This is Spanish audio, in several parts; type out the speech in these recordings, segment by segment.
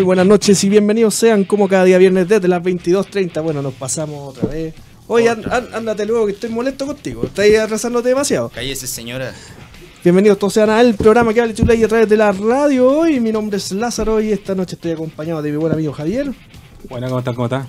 Muy buenas noches y bienvenidos sean como cada día viernes desde las 22.30. Bueno, nos pasamos otra vez. Oye, an- an- ándate luego que estoy molesto contigo. Estás atrasándote demasiado. Cállese, señora. Bienvenidos todos sean al programa que habla Chulay a través de la radio. Hoy mi nombre es Lázaro y esta noche estoy acompañado de mi buen amigo Javier, Bueno, ¿cómo están? ¿Cómo están?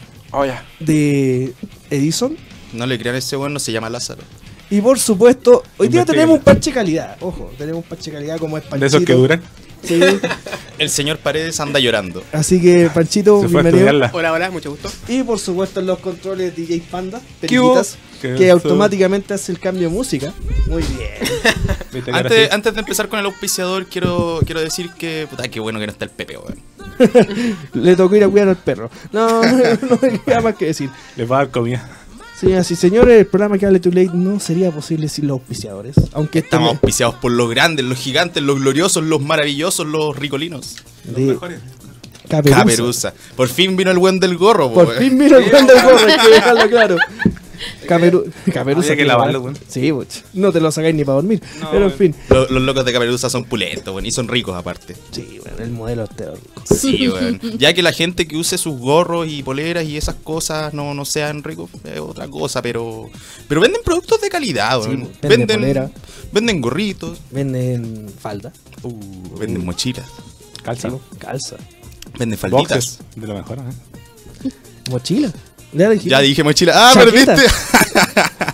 de Edison No le crean ese weón, no se llama Lázaro. y por supuesto, hoy día tenemos un parche calidad. Ojo, tenemos un parche calidad como es Panchito. De esos que duran. Sí. El señor Paredes anda llorando. Así que Panchito, bienvenido. Hola, hola, mucho gusto. Y por supuesto en los controles DJ Panda, ¿Qué que automáticamente hace el cambio de música. Muy bien. ¿Viste que ahora Antes, antes de empezar con el auspiciador, quiero, quiero decir que. Puta, qué bueno que no está el Pepe, weón. Le tocó ir a cuidar al perro. No, no, no hay nada más que decir. Les va a dar comida. Señoras y señores, el programa que hable Too Late no sería posible sin los auspiciadores. Aunque Estamos estamos auspiciados por los grandes, los gigantes, los gloriosos, los maravillosos, los ricolinos. de Caperuza. Caperuza. Por fin vino el buen del gorro, po, Por fin vino el buen del gorro, hay que dejarlo claro. Caperuza. Había que lavarlo, weón. Sí, buch. No te lo sacáis ni para dormir. Pero en fin. Los, los locos de Caperuza son pulentos, weón, y son ricos aparte. Sí, bueno, el modelo es teórico. Sí, weón. Ya que la gente que use sus gorros y poleras y esas cosas no, no sean ricos, es otra cosa, pero. Pero venden productos de calidad, weón. Sí, venden polera. venden gorritos, Venden falda. uh, venden mochilas, Calza. Sí, calza. venden falditas. Boxes. De lo mejor, ¿eh? Mochila. Ya dijiste. Ya dije mochila. ¡Ah, Chaqueta. perdiste!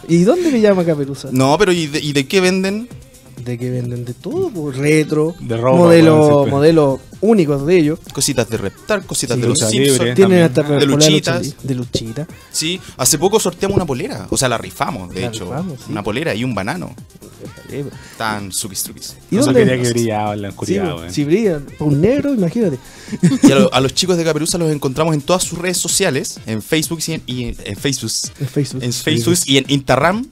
¿Y dónde le llama Caperuza? no, pero ¿y de, y de qué venden? De que venden de todo, pues, retro, De ropa, modelo- modelos únicos de ellos. Cositas de Reptar, cositas Sí, de los Simpsons. Tienen hasta De luchitas. de luchita. Sí, hace poco sorteamos una polera. O sea, la rifamos, de La hecho. rifamos, sí. Una polera y un banano. Eh, Tan suquis truquis. ¿Y No dónde? quería que brillaba en la oscuridad, si brillan, un negro, imagínate. Y a, lo- a los chicos de Caperuza los encontramos en todas sus redes sociales, en Facebook y en, y en- en Facebook, En Facebook. en Facebook y en Instagram,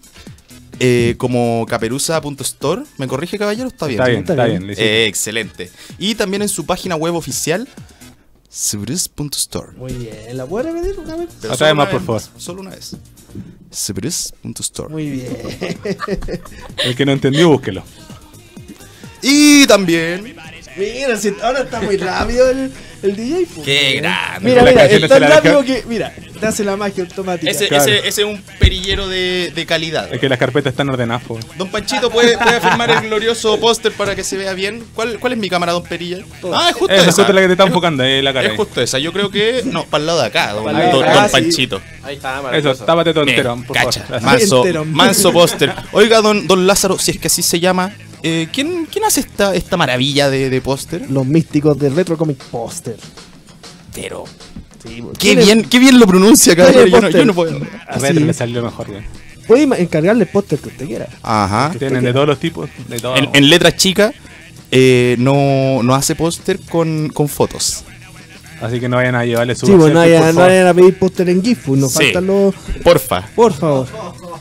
eh, como caperuza.store. ¿Me corrige, caballero? Está bien. Está bien, Está está bien. Eh, excelente. Y también en su página web oficial, Sebrus.store. Muy bien. ¿La puedo repetir una vez? Pero Otra solo vez más, una por favor. Solo una vez. Sebrus.store. Muy bien. El que no entendió, búsquelo. Y también. Mira, si ahora está muy rápido el, el DJ. pues. ¡Qué grande! Mira, mira, es tan rápido que, mira, te hace la magia automática. Ese, Claro. ese- ese es un perillero de, de calidad. Es que las carpetas están ordenadas. Don Panchito, ¿puede, puede firmar el glorioso póster para que se vea bien? ¿Cuál, ¿Cuál es mi cámara, Don Perilla? Ah, es justo Esa esa. es justo la que te está Es- enfocando, ahí la cara. Es justo esa. Yo creo que. No, para el lado de acá, Don, don- don. Panchito. Ahí está, Eso, maravilloso. tápate todo entero, por cacha, favor. manso, manso póster. Oiga, don, don Lázaro, si es que así se llama, eh, ¿quién, ¿quién hace esta, esta maravilla de, de póster? Los místicos del Retro Comic Poster. Pero. Sí. Qué ¿Quién es- bien, qué bien lo pronuncia, ¿Quién es caballero. Yo no, póster? yo no puedo. A. Retro le salió mejor, weón. Puede encargarle el póster que usted quiera. Ajá. Tienen de todos los tipos, de todos. En, en letras chicas, eh, no, no hace póster con, con fotos. Así que no vayan a llevarle su Sí, pues no vayan a pedir póster en GIF, pues, nos Sí. faltan los. Porfa. Por favor.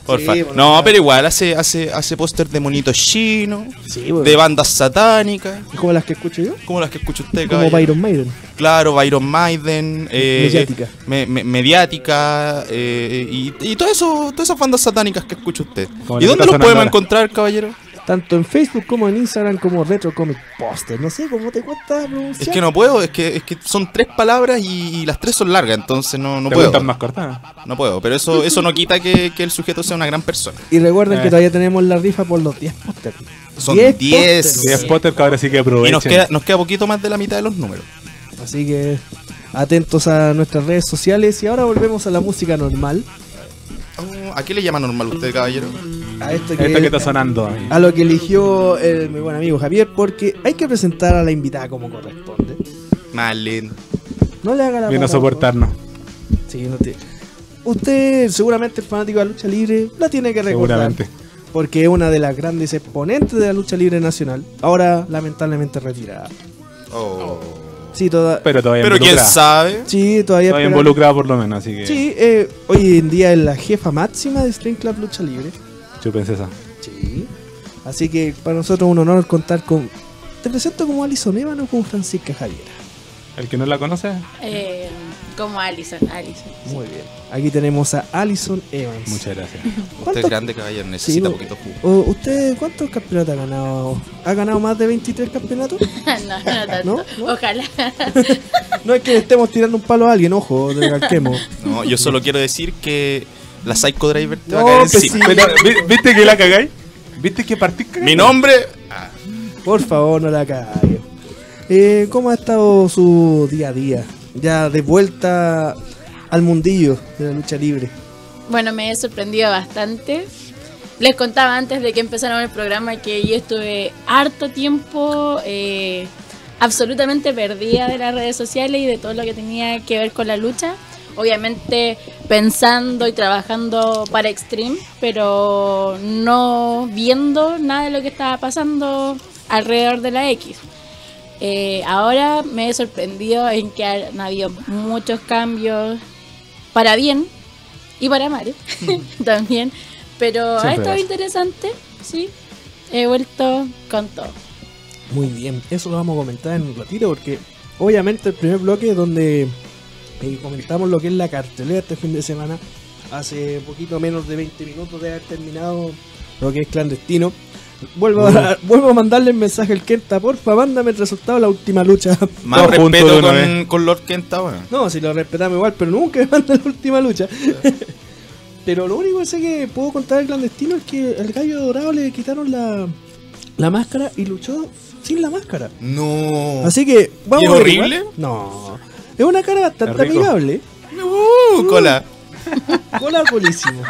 Porfa. Sí, bueno, no, pero igual hace, hace, hace póster de monitos chinos, Sí, bueno. de bandas satánicas, como las que escucho yo. como las que escucha usted, Como. Byron Maiden. Claro, Byron Maiden, eh, Mediática. eh, me- me- mediática, eh, y, y todo eso, todas esas bandas satánicas que escucha usted. Como ¿Y dónde los podemos ahora. encontrar, caballero? Tanto en Facebook como en Instagram como Retro Comic Poster. No sé cómo te cuesta pronunciar. Es que no puedo, es que, es que son tres palabras y, y las tres son largas, entonces no, no Te puedo. más cortadas. No puedo, pero eso, eso no quita que, que el sujeto sea una gran persona. Y recuerden que Eh. todavía tenemos la rifa por los 10 póster. Son 10 10. póster. Sí, es Potter que ahora sí que Y aprovechen. nos queda, nos queda poquito más de la mitad de los números. Así que atentos a nuestras redes sociales. Y ahora volvemos a la música normal. Oh, ¿A qué le llama normal usted, caballero? A esto que, está sonando a lo que eligió el, mi buen amigo Javier. Porque hay que presentar a la invitada como corresponde. Malin. No le haga la Vino a soportarnos. Sí, no te- Usted, seguramente el fanático de la lucha libre, la tiene que recordar. Seguramente. Porque es una de las grandes exponentes de la lucha libre nacional. Ahora, lamentablemente, retirada. Oh. Sí, toda, Pero todavía Pero quién sabe. sí, todavía. Involucrada por lo menos, así que. Sí, eh, hoy en día es la jefa máxima de Stream Club Lucha Libre. Chúpense esa. Sí. Así que para nosotros es un honor contar con. Te presento como Alison Ébano o como Francisca Javiera. El que no la conoce, Eh, como Allison, Allison. Muy bien. Aquí tenemos a Alison Evans. muchas gracias. Usted ¿Cuántos- es grande, caballero, necesita Sí, poquito jugo. ¿Usted cuántos campeonatos ha ganado? ¿Ha ganado más de 23 campeonatos? no, no tanto. ¿No? ¿No? Ojalá. No es que le estemos tirando un palo a alguien, ojo, recalquemos. No, yo solo quiero decir que la Psycho Driver te va a caer pues encima. sí. Pero, ¿vi- ¿Viste que la cagáis? ¿Viste que partís cagando? Mi nombre. Por favor, no la caguen. Eh, ¿Cómo ha estado su día a día? Ya de vuelta al mundillo de la lucha libre. Bueno, me he sorprendido bastante. Les contaba antes de que empezáramos el programa que yo estuve harto tiempo eh, absolutamente perdida de las redes sociales y de todo lo que tenía que ver con la lucha. Obviamente pensando y trabajando para Extreme, pero no viendo nada de lo que estaba pasando alrededor de la X. Eh, ahora me he sorprendido en que han habido muchos cambios para bien y para mal también. Pero ha estado es. interesante, sí. He vuelto con todo. Muy bien, eso lo vamos a comentar en un ratito porque obviamente el primer bloque es donde eh, comentamos lo que es la cartelera este fin de semana. Hace poquito menos de 20 minutos de haber terminado lo que es clandestino. Vuelvo a, vuelvo a mandarle el mensaje al Kenta, porfa, mándame el resultado de la última lucha. Más respeto con, con Lord Kenta, weón. No, si lo respetamos igual, pero nunca me manda la última lucha. pero lo único que sé que puedo contar del clandestino es que al gallo dorado le quitaron la, la máscara y luchó sin la máscara. No. Así que vamos ¿Y es horrible? No. Es una cara bastante amigable. Uh, cola. Cola colísimo.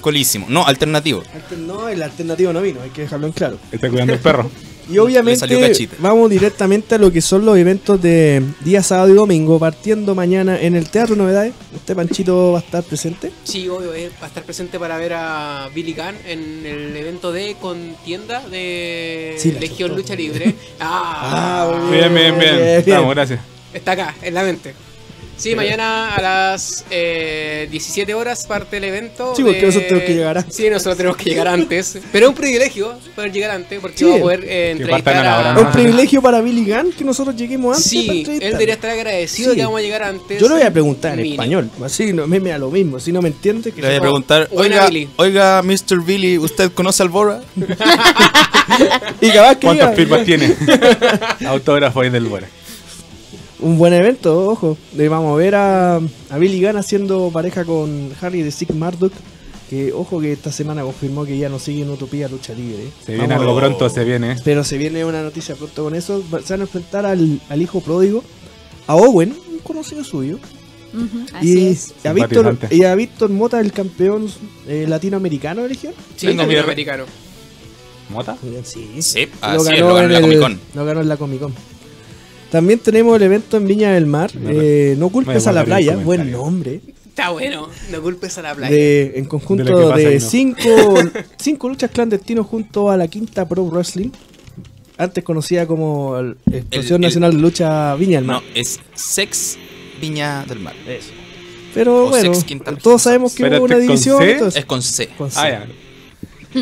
Colísimo. No, alternativo. Alter- No, el alternativo no vino, hay que dejarlo en claro. Está cuidando el perro. Y obviamente vamos directamente a lo que son los eventos de día sábado y domingo, partiendo mañana en el Teatro Novedades. Usted, Panchito, va a estar presente. Sí, obvio, eh, va a estar presente para ver a Billy Gunn en el evento de contienda de Sí, Legión. Lucha Libre. Ah, muy Bien, bien, bien. Bien, bien. Vamos, gracias. Está acá, en la mente. Sí, mañana a las eh, 17 horas parte el evento. Sí, porque nosotros tenemos que llegar antes. Sí, nosotros tenemos que llegar antes. Pero es un privilegio poder llegar antes porque Sí. vamos a poder eh, entrevistar a. ¿no? Un privilegio para Billy Gunn que nosotros lleguemos antes. para Sí, él debería estar agradecido Sí. de que vamos a llegar antes. Yo lo voy a preguntar en español. Así no, me, me da lo mismo. Si no me entiende, que Le voy a preguntar, oiga, Billy. oiga, Mr. Billy, ¿usted conoce al Bora? Y capaz que ¿Cuántas diga, firmas tiene? Autógrafo ahí del Bora. Un buen evento, ojo. Le vamos a ver a, a Billy Gunn haciendo pareja con Harry de Sick Marduk. Que ojo que esta semana confirmó que ya no sigue en Utopía Lucha Libre. Se viene Vamos algo pronto, se viene. Pero se viene una noticia pronto con eso. Se van a enfrentar al, al hijo pródigo, a Owen, un conocido suyo. Y es. a, Víctor, y a Víctor Mota, el campeón eh, latinoamericano de Legión. Sí, Tengo también mi- americano. ¿Mota? Sí, Sí, lo es, ganó, lo ganó en la el- Comic Con. lo ganó en la Comic Con. También tenemos el evento en Viña del Mar. Me eh, no culpes a la playa, buen nombre. Está bueno, no culpes a la playa. de- en conjunto de, ¿no? cinco, cinco luchas clandestinos junto a la quinta Pro Wrestling, antes conocida como Explosión El- el- Nacional de Lucha Viña del Mar. No, es Sex Viña del Mar. Pero o bueno, Sex todos sabemos que Espérate, hubo una ¿con división. C? entonces- Es con C. con C. Ah.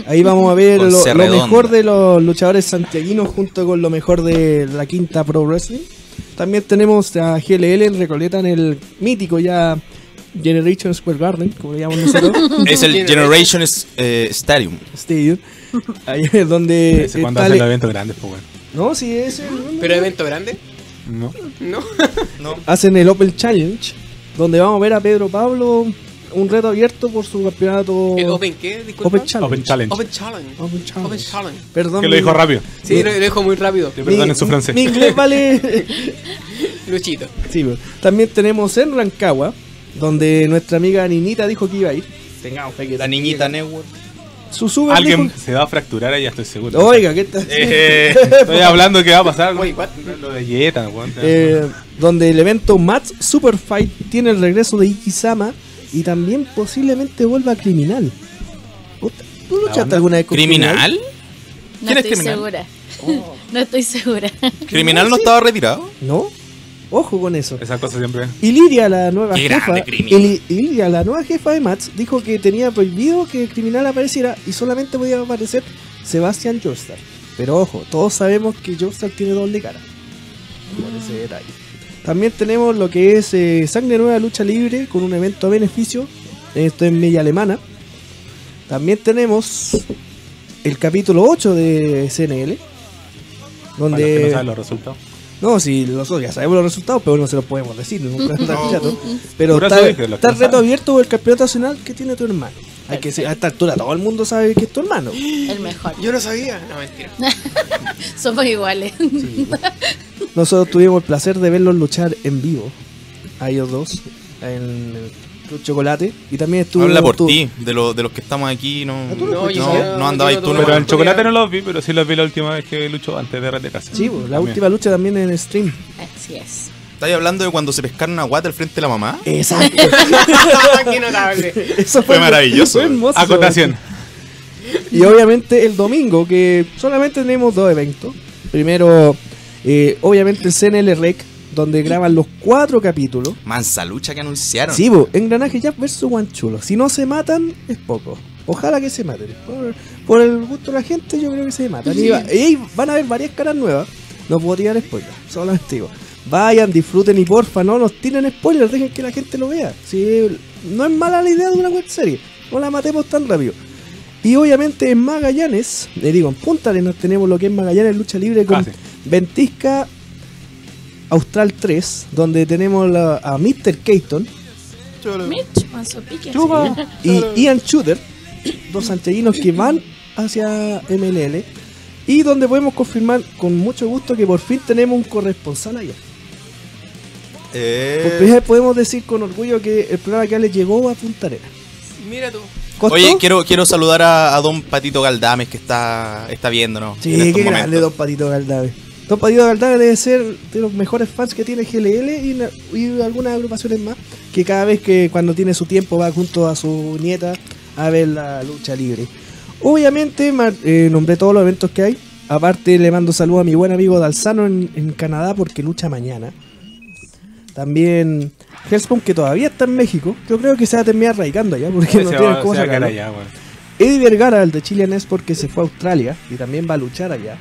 Ahí vamos a ver lo, mejor de los luchadores santiaguinos junto con lo mejor de la quinta Pro Wrestling. También tenemos a GLL en Recoleta en el mítico ya Generation Square Garden, como le llamamos nosotros. Es el Generation eh, Stadium. Stadium. Ahí es donde Ese cuando hacen los eventos grandes, pues bueno. No, sí, es el- ¿Pero evento grande? No. ¿No? No. hacen el Open Challenge, donde vamos a ver a Pedro Pablo un reto abierto por su campeonato ¿El Open qué? Disculpa. Open Challenge. Open Challenge. Open Challenge. Open Challenge. Open Challenge. Perdón. Que lo dijo rápido. Sí, lo, lo dejo muy rápido. Te perdonen su francés. Mi inglés vale. Luchito. sí, pues. También tenemos en Rancagua, donde nuestra amiga Ninita dijo que iba a ir. Tengamos fe que La niñita Network. Su Alguien dijo- se va a fracturar ahí, ya estoy seguro. Oiga, ¿qué tal? Eh, Estoy hablando que va a pasar. Wait, what? Lo de Jetta, weón. Eh, donde el evento Match Super Fight tiene el regreso de Ikizama y también posiblemente vuelva a Criminal. ¿Tú luchaste banda? alguna vez con ¿Criminal? No ¿Quién es estoy criminal? segura. No estoy segura. ¿Criminal no sí. estaba retirado? ¿No? Ojo con eso. Esa cosa siempre. Y Liria, la nueva Qué jefa. Ili- Liria, la nueva jefa de Match, dijo que tenía prohibido que el criminal apareciera y solamente podía aparecer Sebastian Joestar. Pero ojo, todos sabemos que Joestar tiene doble cara. Por ese detalle. También tenemos lo que es eh, Sangre Nueva Lucha Libre con un evento a beneficio. Esto en Media Alemana. También tenemos el capítulo 8 de CNL. Para los que no Donde. saben los resultados. No, sí, nosotros ya sabemos los resultados, pero no se los podemos decir. Nunca está No. Pero está, está el reto abierto por el campeonato nacional que tiene tu hermano. Hay que decir, a esta altura todo el mundo sabe que es tu hermano. El mejor. Yo no sabía. No, mentira. Somos iguales. Nosotros tuvimos el placer de verlos luchar en vivo. A ellos dos. En el Club Chocolate. Y también estuvo. Habla por tú- ti, de, lo- de los que estamos aquí, no, Ah, tú no no, no, no tú tuve nomás. Pero en chocolate no los vi, pero sí los vi la última vez que luchó antes de RTK. Sí, pues, la última lucha también en stream. Así es. ¿Estás hablando de cuando se pescaron a guata al frente de la mamá? Exacto. Qué notable. Eso Fue maravilloso. Fue hermoso. Acotación. Y obviamente el domingo, que solamente tenemos dos eventos. Primero, eh, obviamente el CNL Rec, donde graban los cuatro capítulos. Mansa lucha que anunciaron. Sí, bo, Engranaje Jazz versus Guanchulo. Si no se matan, es poco. Ojalá que se maten. Por, por el gusto de la gente, yo creo que se matan. Y, va- y ahí van a ver varias caras nuevas. No puedo tirar spoilers, solamente digo. Vayan, disfruten y porfa, no nos tiren spoilers, dejen que la gente lo vea. Si no es mala la idea de una web serie, no la matemos tan rápido. Y obviamente en Magallanes, le digo, en Punta Arenas tenemos lo que es Magallanes Lucha Libre con Ah, sí. Ventisca Austral 3, donde tenemos la- a Mr. Keaton Mitch. Chupa. y Ian Shooter, dos santiaguinos que van hacia MLL. Y donde podemos confirmar con mucho gusto que por fin tenemos un corresponsal allá. Eh, Por podemos decir con orgullo que el programa que le llegó a Punta Arenas. Mira tú. ¿Costó? Oye, quiero, quiero saludar a, a don Patito Galdames que está, está viéndonos. Sí, en qué estos grande momentos. Don Patito Galdave. Don Patito Galdave debe ser de los mejores fans que tiene GLL y, na- y algunas agrupaciones más. Que cada vez que cuando tiene su tiempo va junto a su nieta a ver la lucha libre. Obviamente eh, nombré todos los eventos que hay. Aparte le mando saludos a mi buen amigo Dalzano en, en Canadá porque lucha mañana. También Hellspawn que todavía está en México. Yo creo que se va a terminar radicando allá porque no Se tienen cómo sacarlo. allá, weón. Eddie Vergara, el de Chilean Sport, que se fue a Australia y también va a luchar allá.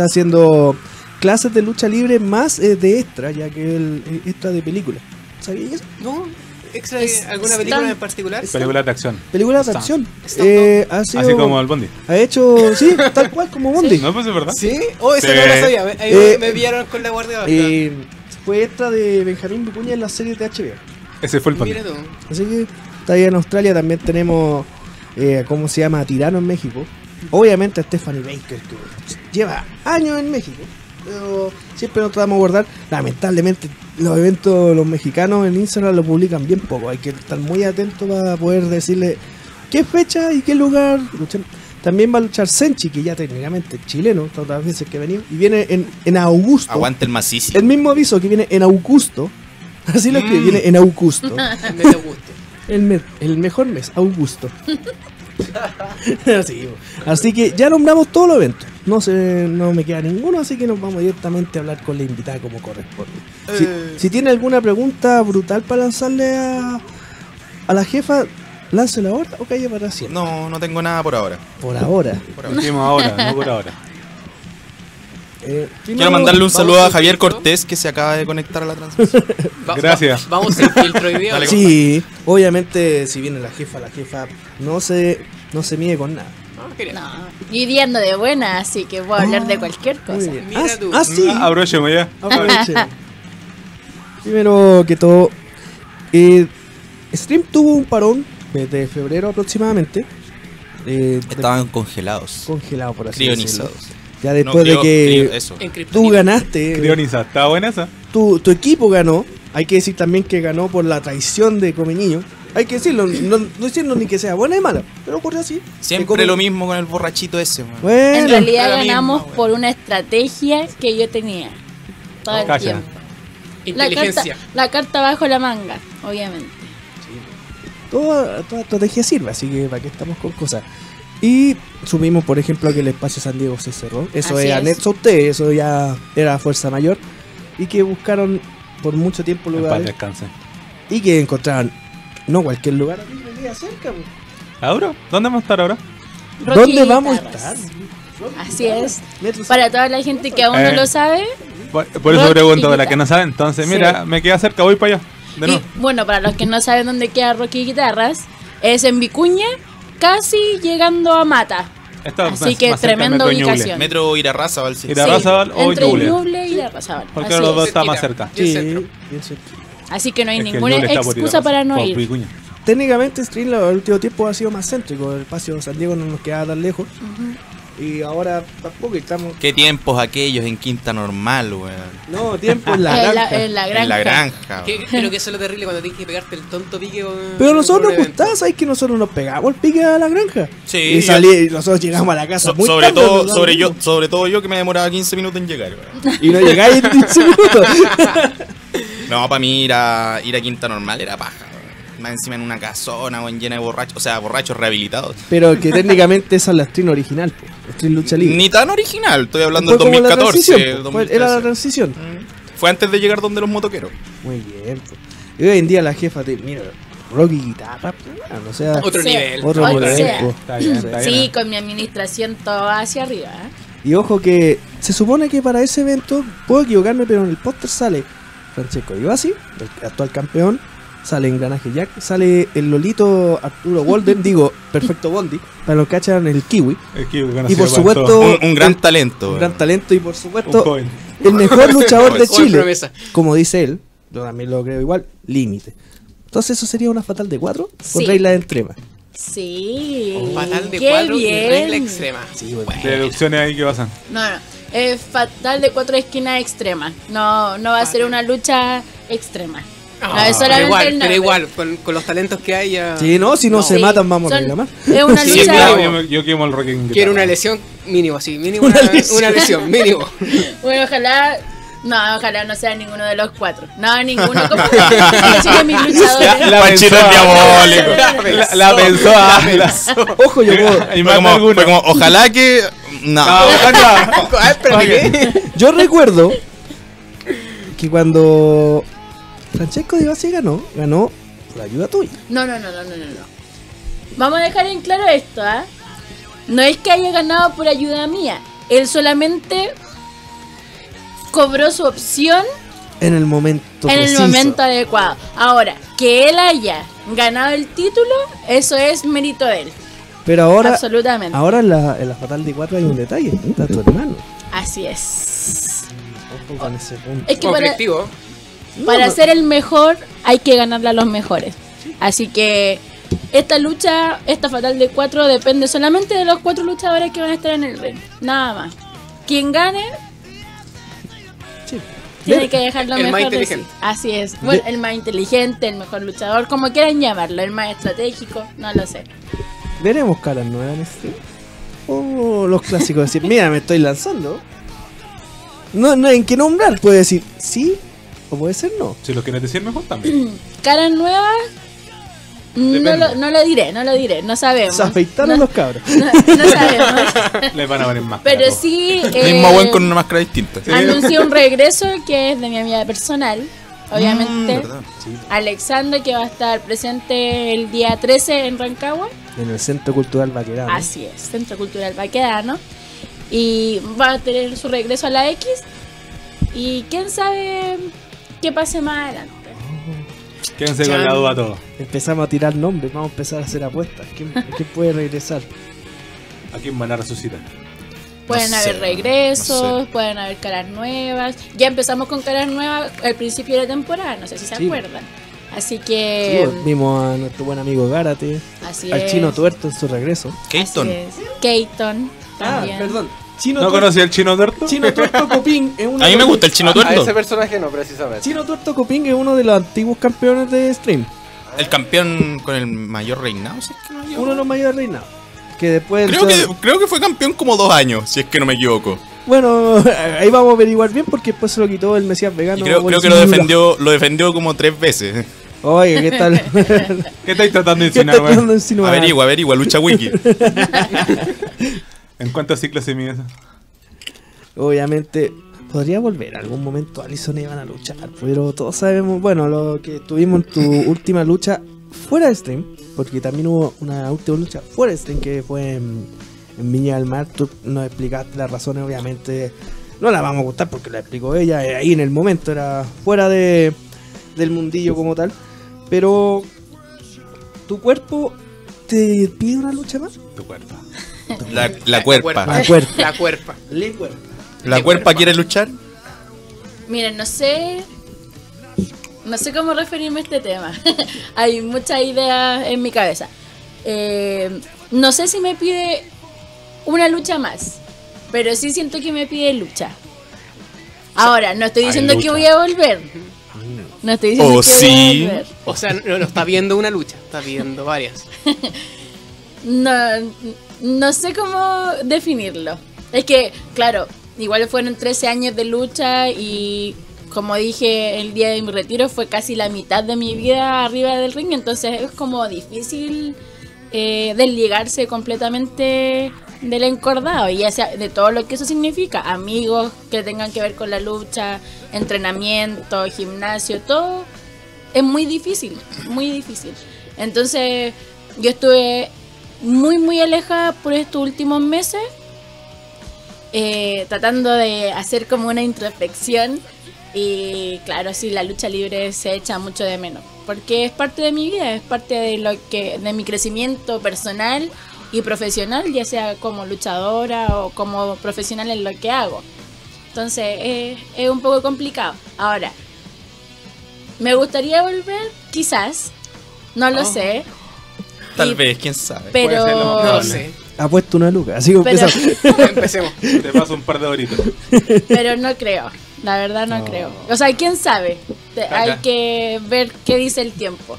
Está haciendo clases de lucha libre más eh, de extra, ya que el eh, extra de película. ¿Sabías eso? ¿No? ¿Extra de Es- alguna película en particular? Película de acción. Película de acción. Eh, ha sido- Así como el Bondi. Ha hecho, sí, tal cual como Bondi. No, pues es verdad. ¿Sí? Oh, eso Sí. no lo sabía. Ahí Eh, me pillaron con la guardia. Eh, fue extra de Benjamín Vicuña en la serie de HBO. Ese fue el Bondi. Así que está ahí en Australia. También tenemos, eh, ¿cómo se llama? Tirano en México. Obviamente a Stephanie Baker, que lleva años en México. Pero siempre nos tratamos de guardar. Lamentablemente, los eventos los mexicanos en Instagram lo publican bien poco. Hay que estar muy atentos para poder decirle qué fecha y qué lugar. También va a luchar Senchi, que ya técnicamente es chileno, todas las veces que ha venido. Y viene en, en Augusto. Aguante el macizo. El mismo aviso que viene en Augusto. Así lo escribe, Mm. viene en Augusto. Me dio gusto. El, me- el mejor mes, Augusto. así, que ya nombramos todos los eventos. No, se, no me queda ninguno, así que nos vamos directamente a hablar con la invitada como corresponde. Si, Eh. si tiene alguna pregunta brutal para lanzarle a, a la jefa, láncela ahora o calle para siempre. No, no tengo nada por ahora. Por ahora. Por ahora, no por ahora. Eh, Quiero mandarle un saludo a al Javier filtro. Cortés que se acaba de conectar a la transmisión. Va- Gracias. va- vamos sin filtro. Dale, ¿no? Sí, obviamente si viene la jefa, la jefa no se, no se mide con nada. Ah. No, y ando de buena, así que puedo hablar de cualquier Muy cosa. Mira Ah, tú. ah, sí. Ah, Abrochemos ya. Primero que todo, eh, Stream tuvo un parón desde febrero aproximadamente. eh, de- Estaban congelados. congelado por así decirlo. Ya después No, de que tú ganaste, Crioniza, ¿está buena esa? tu, tu equipo ganó. Hay que decir también que ganó por la traición de Comeniño. Hay que decirlo, no, no diciendo ni que sea buena ni mala, pero ocurre así. Siempre Come- lo mismo con el borrachito ese. man. Bueno, En realidad ganamos por una estrategia que yo tenía todo el tiempo. La carta, Inteligencia. la carta bajo la manga, obviamente. toda, toda estrategia sirve, así que para qué estamos con cosas. Y subimos, por ejemplo, que el espacio San Diego se cerró. Eso Así era es. Netso usted, eso ya era fuerza mayor. Y que buscaron por mucho tiempo lugares. descanse. Y que encontraron no cualquier lugar queda cerca. ¿Ahora? ¿Dónde vamos a estar ahora? Rocky ¿Dónde vamos a Guitarras. estar? Así es. Para toda la gente que aún no Eh. lo sabe. Por, por eso pregunto de la que no sabe. Entonces, Sí. mira, me queda cerca, voy para allá. De Y nuevo. bueno, para los que no saben dónde queda Rocky Guitarras, es en Vicuña, casi llegando a Mata. Está Así más- que más tremenda metro ubicación. Metro Irarraza, Valsi. Ira- ¿Irarrázaval o entre Ñuble? Y Irarrázaval. Porque Así los dos es. están más cerca. Sí, cerquita. Así que no hay Es ninguna está excusa Irarrázaval, para no ir. Vicuña. Técnicamente Stream el último tiempo ha sido más céntrico. El espacio San Diego no nos quedaba tan lejos. Y ahora tampoco estamos. Qué tiempos aquellos en Quinta Normal, weón. No, tiempo en la En la, granja. en la granja. En la granja. ¿Qué- weón. Creo que eso es lo terrible cuando tienes que pegarte el tonto pique. con- Pero nosotros nos gustaba, ¿sabes que nosotros nos pegamos el pique a la granja? Sí, Y, salí, y nosotros llegamos a la casa So- muy sobre, tarde, todo, sobre, yo, sobre todo yo que me demoraba 15 minutos en llegar, weón. Y no llegáis en 15 minutos. No, para mí ir a, ir a Quinta Normal era paja, weón. Más encima en una casona, weón, llena de borrachos, o sea, borrachos rehabilitados. Pero que técnicamente esa es la stream original, po. Stream Lucha Libre. Ni tan original, estoy hablando del como la 2014. transición, po. Fue- Era la 2013. transición. Fue antes de llegar donde los motoqueros. Muy bien, po. Y hoy en día la jefa te. Mira, rock y guitarra, o sea. Otro Sí. nivel. Otro O nivel, sea. Está bien, está bien. Sí, con mi administración todo hacia arriba. ¿eh? Y ojo que se supone que para ese evento, puedo equivocarme, pero en el póster sale Francesco Divasi, el actual campeón, sale Engranaje Jack, sale el Lolito Arturo Walden, digo, perfecto Bondi, para los que cachan el Kiwi, Es que Y por supuesto-. Un, un gran el- talento. un gran talento y por supuesto el mejor luchador de Chile, como dice él, yo también lo creo igual, límite. Entonces eso sería una fatal de cuatro con Sí. regla de extrema. Sí. Fatal de Qué cuatro y bien. regla extrema. Sí, bueno. Deducciones ahí que pasan. No, no. Es fatal de cuatro esquinas extrema. No, no va a ser una lucha extrema. No, Ah, es pero igual, el pero igual, con, con los talentos que hay ya... Sí, no, si no, No. se Sí, matan vamos a son- reclamar. Es una Sí, lucha. claro. Yo, yo quemo el rock en Quiero guitarra. una lesión mínimo, sí, mínimo Una una, lesión. una lesión, mínimo. Bueno, ojalá. No, ojalá no sea ninguno de los cuatro. No, ninguno. ¿Cómo que sigue mis luchadores? La Panchito pensó, diabólico. La, la pensó Atlas. Ojo, yo puedo- Y Fue como, fue como, ojalá que. No. No, ¿qué? Yo recuerdo que cuando Francesco Divasi ganó, ganó por ayuda tuya. No, no, no, no, no, no. no. Vamos a dejar en claro esto, ¿ah? No es que haya ganado por ayuda mía. Él solamente cobró su opción En el momento en el momento adecuado. Ahora, que él haya ganado el título, eso es mérito de él. Pero ahora, Absolutamente. ahora en la, en la Fatal de 4 hay un detalle. Está tu hermano. Así es. Ojo con ese punto. Es que para. Para No, ser el mejor hay que ganarle a los mejores. Así que esta lucha, esta fatal de cuatro, depende solamente de los cuatro luchadores que van a estar en el ring. Nada más. Quien gane Sí. tiene que dejar lo El más mejor de sí. inteligente. Así es. Bueno, el más inteligente, el mejor luchador, como quieran llamarlo, el más estratégico, no lo sé. ¿Veremos caras nuevas en este? O los clásicos decir, mira, me estoy lanzando. No, no, en qué nombrar. Puede decir sí o puede ser no. Si lo quieres decir mejor también. Caras nuevas, no lo, no lo diré, no lo diré, no sabemos. Se afeitaron no, los cabros. no, no sabemos. Les van a venir más. Pero sí. Mismo eh, buen con una máscara distinta. Sí. Anunció un regreso que es de mi amiga personal. Mm, Obviamente, ¿verdad? Alexandra, que va a estar presente el día 13 en Rancagua. En el Centro Cultural Vaquerano. Así es, Centro Cultural Baquedano. Y va a tener su regreso a la X. Y quién sabe qué pase más adelante. Quédense con la duda todos. Empezamos a tirar nombres, vamos a empezar a hacer apuestas. ¿Quién, quién puede regresar? ¿A quién van a resucitar? Pueden No haber sé, regresos, no pueden haber caras nuevas. Ya empezamos con caras nuevas al principio de la temporada, no sé si se Sí. acuerdan. Así Sí, que. pues, vimos a nuestro buen amigo Gárate, así al es. chino tuerto en su regreso. Keaton. También. Ah, perdón. Chino, ¿No conocía el chino tuerto? chino tuerto Copín es uno A mí de me los- gusta el chino A tuerto. ese personaje no, precisamente. Chino tuerto Copín es uno de los antiguos campeones de stream. El campeón con el mayor reinado, si es que no me equivoco. Uno de los mayores reinados. Que después. Creo que, creo que fue campeón como dos años, si es que no me equivoco. Bueno, ahí vamos a averiguar bien porque después se lo quitó el Mesías Vegano. Y creo, que lo defendió, lo defendió como tres veces. Oye, ¿qué tal? ¿Qué estáis tratando de insinuar? Averigua, averigua, lucha wiki. ¿En cuántos ciclos se mide eso? Obviamente, podría volver algún momento Alison y iban a luchar, pero todos sabemos, bueno, lo que tuvimos en tu última lucha fuera de stream, porque también hubo una última lucha fuera de stream que fue en, en Viña del Mar. Tú nos explicaste las razones, obviamente. No las vamos a gustar porque la explicó ella eh, ahí en el momento, era fuera de, del mundillo como tal. Pero tu cuerpo te pide una lucha más. Tu cuerpo. La, la cuerpa. La cuerpa. La cuerpa. Le cuerpo. ¿La cuerpa cuerpa. quiere luchar? Miren, no sé. No sé cómo referirme a este tema. Hay muchas ideas en mi cabeza. Eh, no sé si me pide una lucha más, pero sí siento que me pide lucha. Ahora, no estoy diciendo que lucha. voy a volver. No estoy diciendo Oh, que voy sí. a volver. O sea, no, no está viendo una lucha, está viendo varias. No, no sé cómo definirlo. Es que, claro, igual fueron 13 años de lucha y como dije el día de mi retiro fue casi la mitad de mi vida arriba del ring, entonces es como difícil eh, desligarse completamente del encordado y ya sea de todo lo que eso significa, amigos que tengan que ver con la lucha, entrenamiento, gimnasio, todo es muy difícil, muy difícil. Entonces yo estuve muy muy alejada por estos últimos meses, eh, tratando de hacer como una introspección y claro, sí, la lucha libre se echa mucho de menos, porque es parte de mi vida, es parte de lo que de mi crecimiento personal y profesional, ya sea como luchadora o como profesional en lo que hago. Entonces eh, es un poco complicado. Ahora, me gustaría volver, quizás, no lo Oh. sé, Tal Y- vez, quién sabe. Puede ser lo más pero No lo sé. Ha puesto una luca, así que Pero- empezamos. Empecemos. Te paso un par de horitas. Pero no creo, la verdad no, No. creo. O sea, quién sabe. Acá. hay que ver qué dice el tiempo.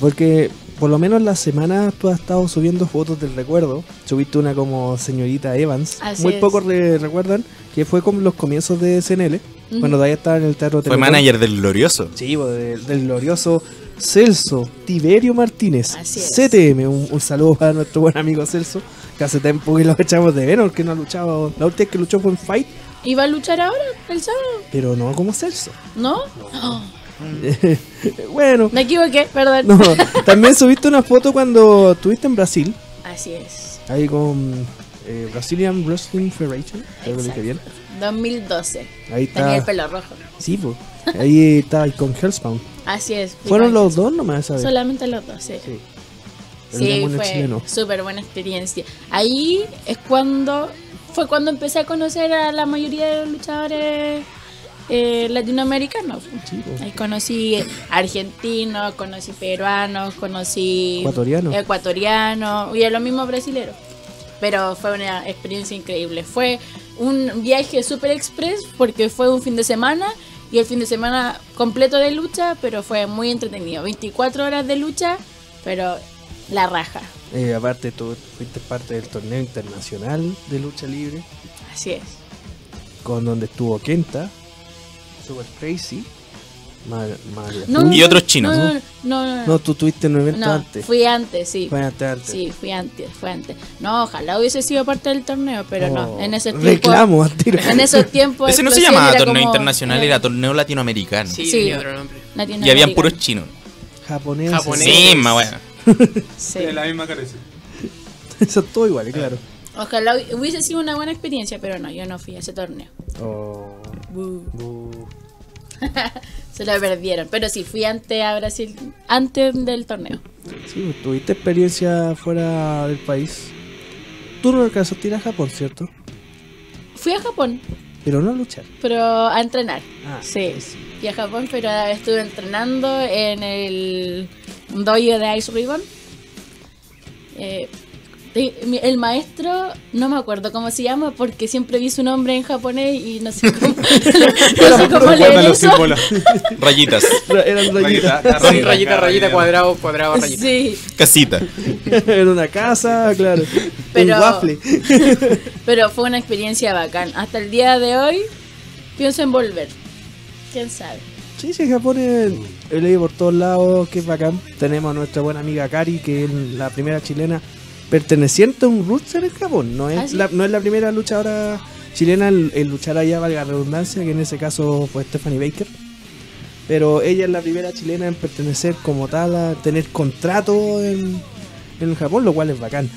Porque por lo menos la semana tú has estado subiendo fotos del recuerdo. Subiste una como señorita Evans. Así Muy es. pocos re- recuerdan que fue como los comienzos de SNL. Ujú. Cuando todavía estaba en el teatro Fue Telecom. manager del glorioso. Sí, pues, del, del glorioso Celso Tiberio Martínez. Así es. CTM. Un, un saludo para nuestro buen amigo Celso. Que hace tiempo que lo echamos de menos, que no ha luchado. La última vez que luchó fue en Fight, ¿Iba a luchar ahora, el sábado? pero no como Celso. ¿No? Oh, bueno, me equivoqué, perdón. no. También subiste una foto cuando estuviste en Brasil. Así es. Ahí con eh, Brazilian Wrestling Federation. Creo que lo dije bien. 2012. Ahí Tenía el está. pelo rojo. Sí, pues. Ahí está ahí con Hellspawn. Así es. ¿Fueron los dos nomás, ¿sabes? Solamente los dos, sí. Sí. Sí, fue súper buena experiencia. Ahí es cuando fue cuando empecé a conocer a la mayoría de los luchadores eh, latinoamericanos. Sí, pues. Ahí conocí argentinos, conocí peruanos, conocí Ecuatoriano. ecuatorianos y a los mismos brasileros. Pero fue una experiencia increíble. Fue un viaje super express porque fue un fin de semana y el fin de semana completo de lucha, pero fue muy entretenido. 24 horas de lucha, pero la raja. Eh, aparte, tú fuiste parte del torneo internacional de lucha libre, Así es. con donde estuvo Kenta, Super Crazy, No, no, Y otros chinos. No, no, no. no, No, tú estuviste en un evento No, antes. fui antes, sí. Fue antes, antes. Sí, fui antes, fue antes. No, ojalá hubiese sido parte del torneo, pero no. Oh, En ese tiempo. Reclamo tiro. En esos tiempos. Ese no se llamaba torneo como, internacional, eh, era torneo latinoamericano. Sí, Sí. otro nombre. y habían latinoamericano. puros chinos. Japonés. Japonés. Sí, ma wea. Sí. De la misma cabeza. Eso todo igual, claro. Ojalá hu- hubiese sido una buena experiencia, pero no, yo no fui a ese torneo. Oh. Se lo perdieron. Pero sí, fui antes a Brasil, antes del torneo. Sí, tuviste experiencia fuera del país. Tú no alcanzaste a ir a Japón, ¿cierto? Fui a Japón, Pero no a luchar. pero a entrenar. Ah, Sí, fui a Japón, pero estuve entrenando en el dojo de Ice Ribbon. Eh, el maestro, no me acuerdo cómo se llama, porque siempre vi su nombre en japonés y no sé cómo, no sé cómo leer eso. símbolos. Rayitas. Eran rayitas. Rayita, Sí, rayita, rayita, cuadrado, cuadrado, rayita. Sí, Casita. Era una casa, claro. Pero- Un waffle. pero fue una experiencia bacán. Hasta el día de hoy pienso en volver. ¿Quién sabe? Sí, sí, Japón es, he leído por todos lados, que es bacán. Tenemos a nuestra buena amiga Kari, que es la primera chilena perteneciente a un rooster en Japón. No es, ¿Ah, sí? la, no es la primera luchadora chilena en, en luchar allá, valga la redundancia, que en ese caso fue Stephanie Baker. Pero ella es la primera chilena en pertenecer como tal a tener contrato en, en Japón, lo cual es bacán.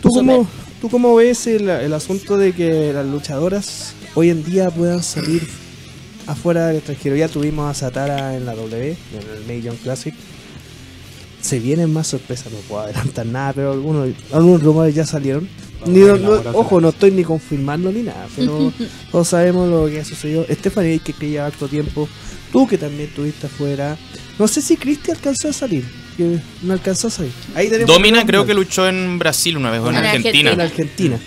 ¿Tú cómo, ¿Tú cómo ves el, el asunto de que las luchadoras hoy en día puedan salir afuera del extranjero? Ya tuvimos a Satara en la W, en el Million Classic. Se vienen más sorpresas, no puedo adelantar nada, pero algunos, algunos rumores ya salieron. Ni- no- no- ojo, no estoy ni confirmando ni nada, pero todos sabemos lo que ha sucedido. Stephanie que lleva harto tiempo, tú que también estuviste afuera. No sé si Cristi alcanzó a salir, que no alcanzó a salir. Ahí tenemos Domina creo que luchó en Brasil una vez o en En Argentina. en Argentina.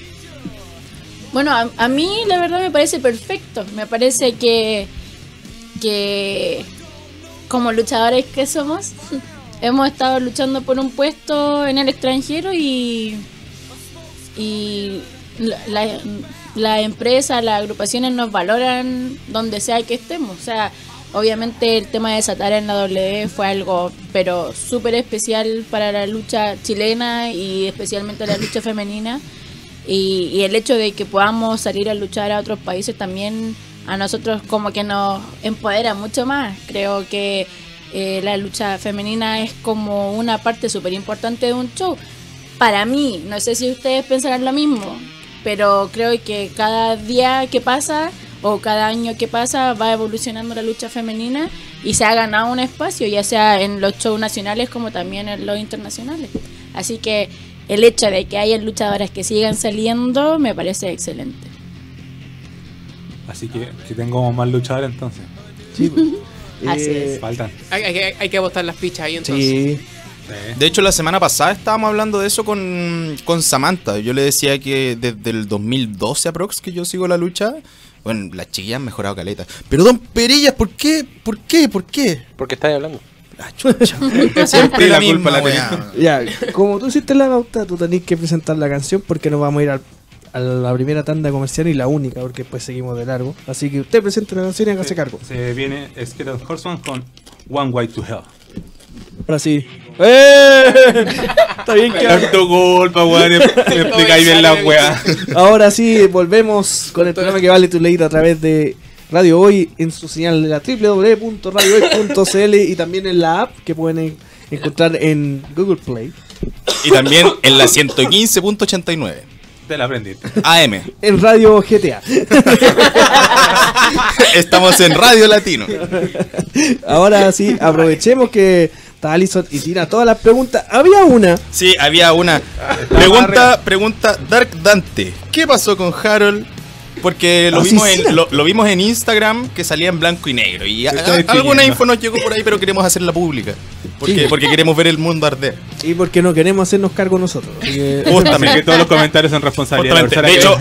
Bueno, a, a mí la verdad me parece perfecto. Me parece que, que como luchadores que somos, hemos estado luchando por un puesto en el extranjero y, y la, la, la empresa, las agrupaciones nos valoran donde sea que estemos. O sea, obviamente el tema de Satara en la W fue algo, pero súper especial para la lucha chilena y especialmente la lucha femenina. Y, y el hecho de que podamos salir a luchar a otros países también a nosotros como que nos empodera mucho más. Creo que eh, la lucha femenina es como una parte súper importante de un show. Para mí, no sé si ustedes pensarán lo mismo, pero creo que cada día que pasa o cada año que pasa va evolucionando la lucha femenina y se ha ganado un espacio, ya sea en los shows nacionales como también en los internacionales. Así que el hecho de que haya luchadoras que sigan saliendo me parece excelente. Así que, que tengo más luchadores entonces. Sí, pues. Así Eh, es. Faltan. Hay, hay- hay que botar las pichas ahí entonces. Sí. De hecho, la semana pasada estábamos hablando de eso con, con Samantha. Yo le decía que desde el 2012 aprox que yo sigo la lucha. Bueno, las chiquillas han mejorado caleta. Pero Don Perillas, ¿por qué? ¿Por qué? ¿por qué? Porque estáis hablando. Ah, chucha. Siempre la la culpa misma, la weá. Ya, como tú hiciste la pauta, tú tenés que presentar la canción porque nos vamos a ir al- a la primera tanda comercial y la única, porque después seguimos de largo. Así que usted presente la canción y hágase cargo. Se viene Skeleton Horseman con One Way to Hell. Ahora sí. ¡Eh! Está bien que tu culpa, weón. Me explicáis bien la weá. Ahora sí, volvemos con el programa que vale tu leído a través de Radio Hoy en su señal de la www.radiohoy.cl y también en la app que pueden en- encontrar en Google Play. Y también en la 115.89 Te la aprendiste. AM. En Radio GTA. Estamos en Radio Latino. Ahora sí, aprovechemos que está Alison y tira todas las preguntas. Había una. Sí, había una pregunta, pregunta Dark Dante. ¿Qué pasó con Harold? Porque lo vimos, en, lo, lo vimos en Instagram que salía en blanco y negro. Y a- a- alguna info nos llegó por ahí, pero queremos hacerla pública. Porque, Sí. porque queremos ver el mundo arder. Y porque no queremos hacernos cargo nosotros. Que- Así Justamente. que todos los comentarios son responsabilidad de De hecho,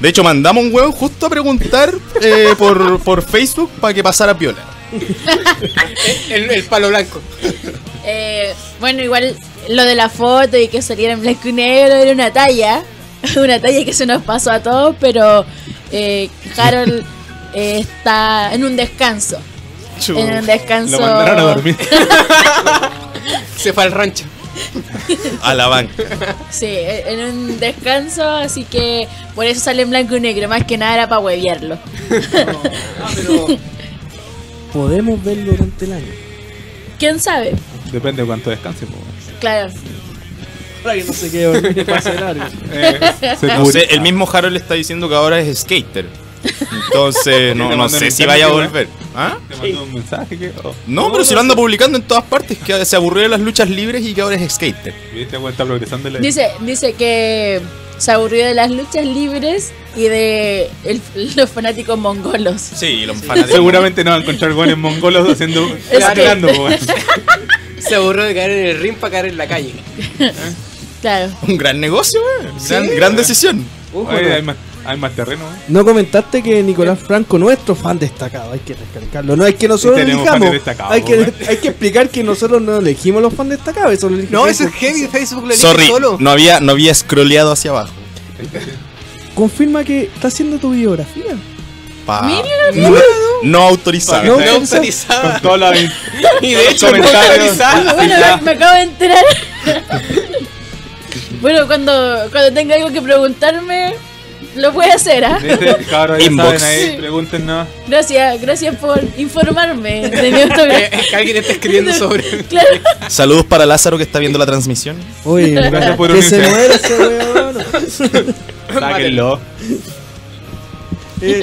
de hecho, mandamos un huevo justo a preguntar eh, por, por Facebook para que pasara piola. El, el palo blanco. Eh, bueno, igual lo de la foto y que saliera en blanco y negro era una talla. Una talla que se nos pasó a todos, pero eh, Harold eh, está en un descanso. En un descanso. Lo mandaron a dormir. Se fue al rancho. A la banca. Sí, en un descanso, así que por eso sale en blanco y negro. Más que nada era para huevearlo. podemos verlo durante el año. ¿Quién sabe? Depende de cuánto descanse. Claro. Que no se quede dormido y pase largo. Eh, se No sé, el mismo Harold está diciendo que ahora es skater. Entonces, no, no sé si vaya a volver. ¿Ah? Te mandó un mensaje que. oh, No, pero si lo anda publicando en todas partes, que se aburrió de las luchas libres y que ahora es skater. ¿Viste cómo está progresando la Dice, dice que se aburrió de las luchas libres y de el- los fanáticos mongolos. Sí, los fanáticos. Seguramente no va a encontrar buenos mongolos haciendo. Se aburrió de caer en el ring para caer en la calle. Claro. Un gran negocio, weón. gran, gran decisión. Ojo, Oye, no. hay más, hay más terreno, weón. No comentaste que Nicolás Franco, nuestro fan destacado, hay que recalcarlo. No es que nosotros elijamos. Hay que, weón. hay que explicar que nosotros no elegimos los fans destacados. Eso lo No, eso es Facebook. heavy. Facebook lo Sorry, solo. no había, no había scrolleado hacia abajo. Confirma que está haciendo tu biografía. Pa- Mira, no, no autorizado. No, No Con autorizada. todos los Y de hecho, no autorizada. Bueno, me acabo de enterar. Bueno, cuando, cuando tenga algo que preguntarme, Lo puede hacer, ¿ah? Ya Inbox. saben ahí, Sí. pregúntenos. Gracias, gracias por informarme de mi Eh, autografía. es que alguien está escribiendo sobre. Claro. Saludos para Lázaro que está viendo la transmisión. Oye, Gracias por que se unirse. muera ese weón. Sáquenlo. Eh,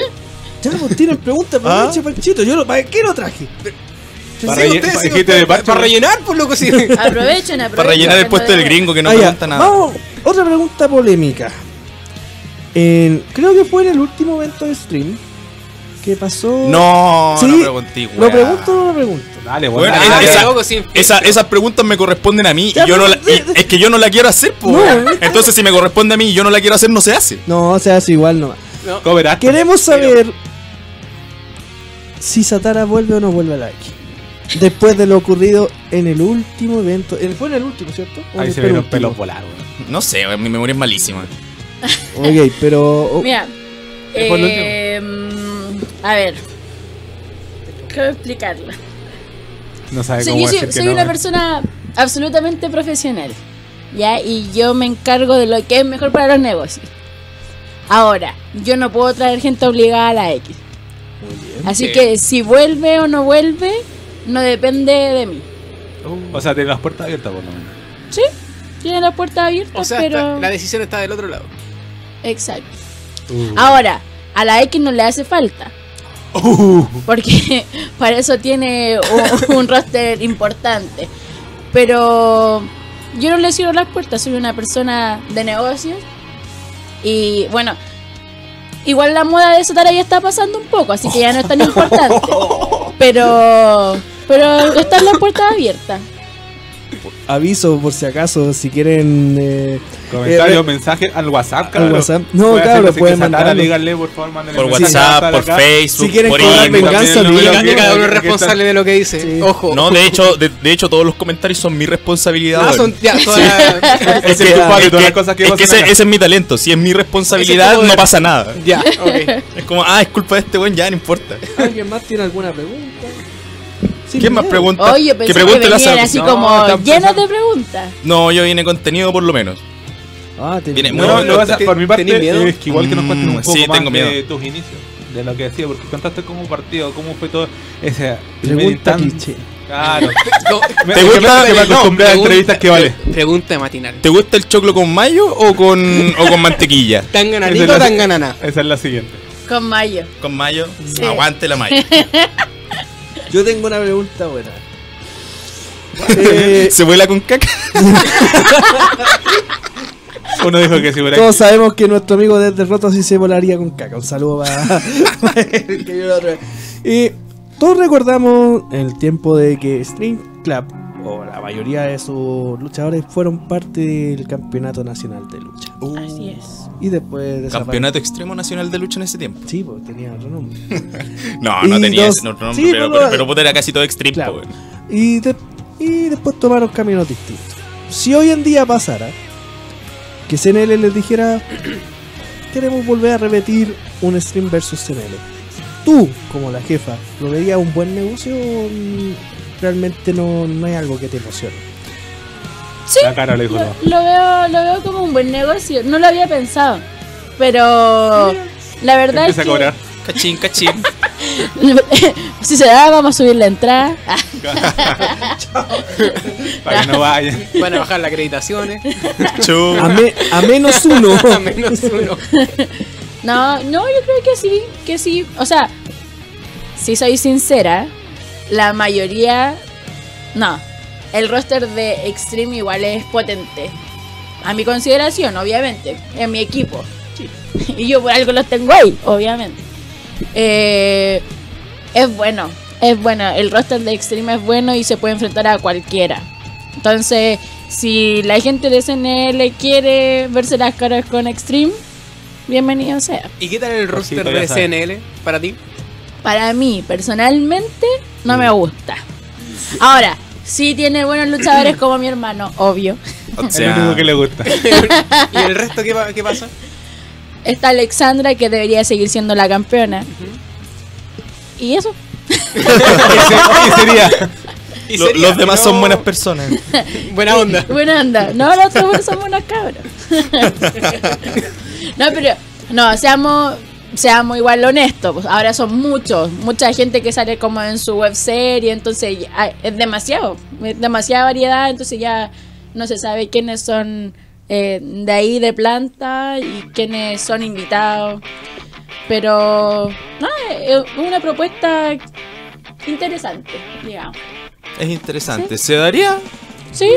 ya, pues tienen preguntas, ¿Ah? pinche Panchito. Yo lo, ¿Para qué lo traje? Para Sí, para- rellenar, por loco, sí. Aprovechen, aprovechen. Para rellenar el puesto del gringo que no Ah, pregunta nada. Vamos, otra pregunta polémica. En- creo que fue en el último evento de stream que pasó. No, Sí, no pregunté, ¿Lo pregunto o no lo pregunto? Dale, Bueno, Ah, esa- loco. Esa- esas preguntas me corresponden a mí Ya, y yo no la, y- es que yo no la quiero hacer, po. No, weón. es- Entonces si me corresponde a mí y yo no la quiero hacer, no se hace. No, sea, es igual nomás. No. Queremos saber si Satara vuelve o no vuelve a la X. Después de lo ocurrido en el último evento. en- Fue en el último, ¿cierto? ¿O Ahí se penúltimo? pelos volar, weón. No sé, mi memoria es malísima. Ok, pero. oh, Mira, ¿Qué fue lo eh, mm, a ver, ¿cómo explicarlo? No sabe cómo yo soy, decir que soy no, una weón. persona absolutamente profesional, ¿ya? Y yo me encargo de lo que es mejor para los negocios. Ahora, yo no puedo traer gente obligada a la X. Así Sí. que si vuelve o no vuelve, no depende de mí. O sea, tiene las puertas abiertas, por lo menos. ¿Sí? Tiene las puertas abiertas, O sea, pero... está- la decisión está del otro lado. Exacto. Uh. Ahora, a la X no le hace falta. Uh. Porque para eso tiene un, un roster importante. Pero yo no le cierro las puertas, soy una persona de negocios. Y bueno, igual la moda de Satara ya está pasando un poco, así que ya no es tan importante. Pero, pero están las puertas abiertas. Aviso por si acaso, si quieren. eh, Comentarios, eh, mensajes al WhatsApp, al cabrón. WhatsApp. No, Puede cabrón, hacerlo sin pueden mandarlo. Díganle, por favor, Por WhatsApp, por acá. Facebook, Si quieren por cobrar Instagram. venganza, que cada uno es responsable de lo que dice. Sí. Ojo. No, de hecho, de, de hecho todos los comentarios son mi responsabilidad. Ah, son ya, todas- Es que- culpable de Es todas las que, cosas que es que pasan ese, ese es mi talento. Si es mi responsabilidad, es no pasa nada. Ya, ok. Es como, ah, es culpa de este weón, ya no importa. ¿Alguien más tiene alguna pregunta? Sin ¿Quién más pregunta? Oye, pensé que, venían Sara. así No, como pensando- de preguntas. No, yo vine contenido por lo menos. Ah, te Viene no, te- por mi parte, ¿tenés miedo? es que igual que nos cuenten un Mm, poco sí, más tengo de miedo. tus inicios, de lo que hacía, porque contaste cómo partido, cómo fue todo ese Pregunta cliché. Claro. ¿Te que gusta- que me acostumbré a pregunta- entrevistas que vale. Pregunta matinal. ¿Te gusta el choclo con mayo o con, o con mantequilla? ¿Tan gananito o tan ganana? Esa es la siguiente. Con mayo. Con mayo, Sí. aguante la mayo. Yo tengo una pregunta buena. Eh, ¿Se vuela con caca? Uno dijo que si hubiera todos sabemos que nuestro amigo desde Roto sí se volaría con caca. Un saludo para. el que la otra vez. Y todos recordamos el tiempo de que Stream Club, o la mayoría de sus luchadores, fueron parte del Campeonato Nacional de Lucha. Así es. Y después de Campeonato Extremo Nacional de Lucha en ese tiempo. Sí, pues tenía otro nombre. No, no Y tenía dos- ese otro nombre, sí, pero, pues, pero, era casi todo Claro. Y, de- y después tomaron caminos distintos. Si hoy en día pasara que CNL les dijera queremos volver a repetir un stream versus CNL, tú como la jefa, ¿lo verías un buen negocio o mm, realmente no, no hay algo que te emocione? Sí, La cara le dijo lo, veo, lo veo como un buen negocio. No lo había pensado. Pero la verdad es Empieza a que cobrar. Cachín, cachín. si se da, vamos a subir la entrada. Para que no vayan. Van a bajar las acreditaciones. Chu. A, me- a menos uno. A menos uno. No, no, yo creo que sí, que sí. O sea, si soy sincera, la mayoría. No, el roster de Extreme igual es potente. A mi consideración, obviamente, en mi equipo. Y yo por algo los tengo ahí, obviamente. Eh, es bueno, es bueno. El roster de Extreme es bueno y se puede enfrentar a cualquiera. Entonces, si la gente de CNL quiere verse las caras con Extreme, bienvenido sea. ¿Y qué tal el roster de. CNL para ti? Para mí, personalmente, no me gusta. Ahora, sí tiene buenos luchadores como mi hermano, obvio. O El sea, único que le gusta. ¿Y el resto qué, qué pasa? Está Alexandra, que debería seguir siendo la campeona. Y eso. ¿Qué sería? ¿Y lo- sería? los demás No, son buenas personas. Buena onda. Buena onda. No, los otros son buenas cabras. no, pero No, seamos, seamos igual honestos. pues, ahora son muchos, mucha gente que sale como en su web serie, entonces ya- es demasiado, es demasiada variedad, entonces ya no se sabe quiénes son eh, de ahí de planta y quiénes son invitados. Pero no, es una propuesta interesante, digamos. Es interesante. ¿Se daría? Sí,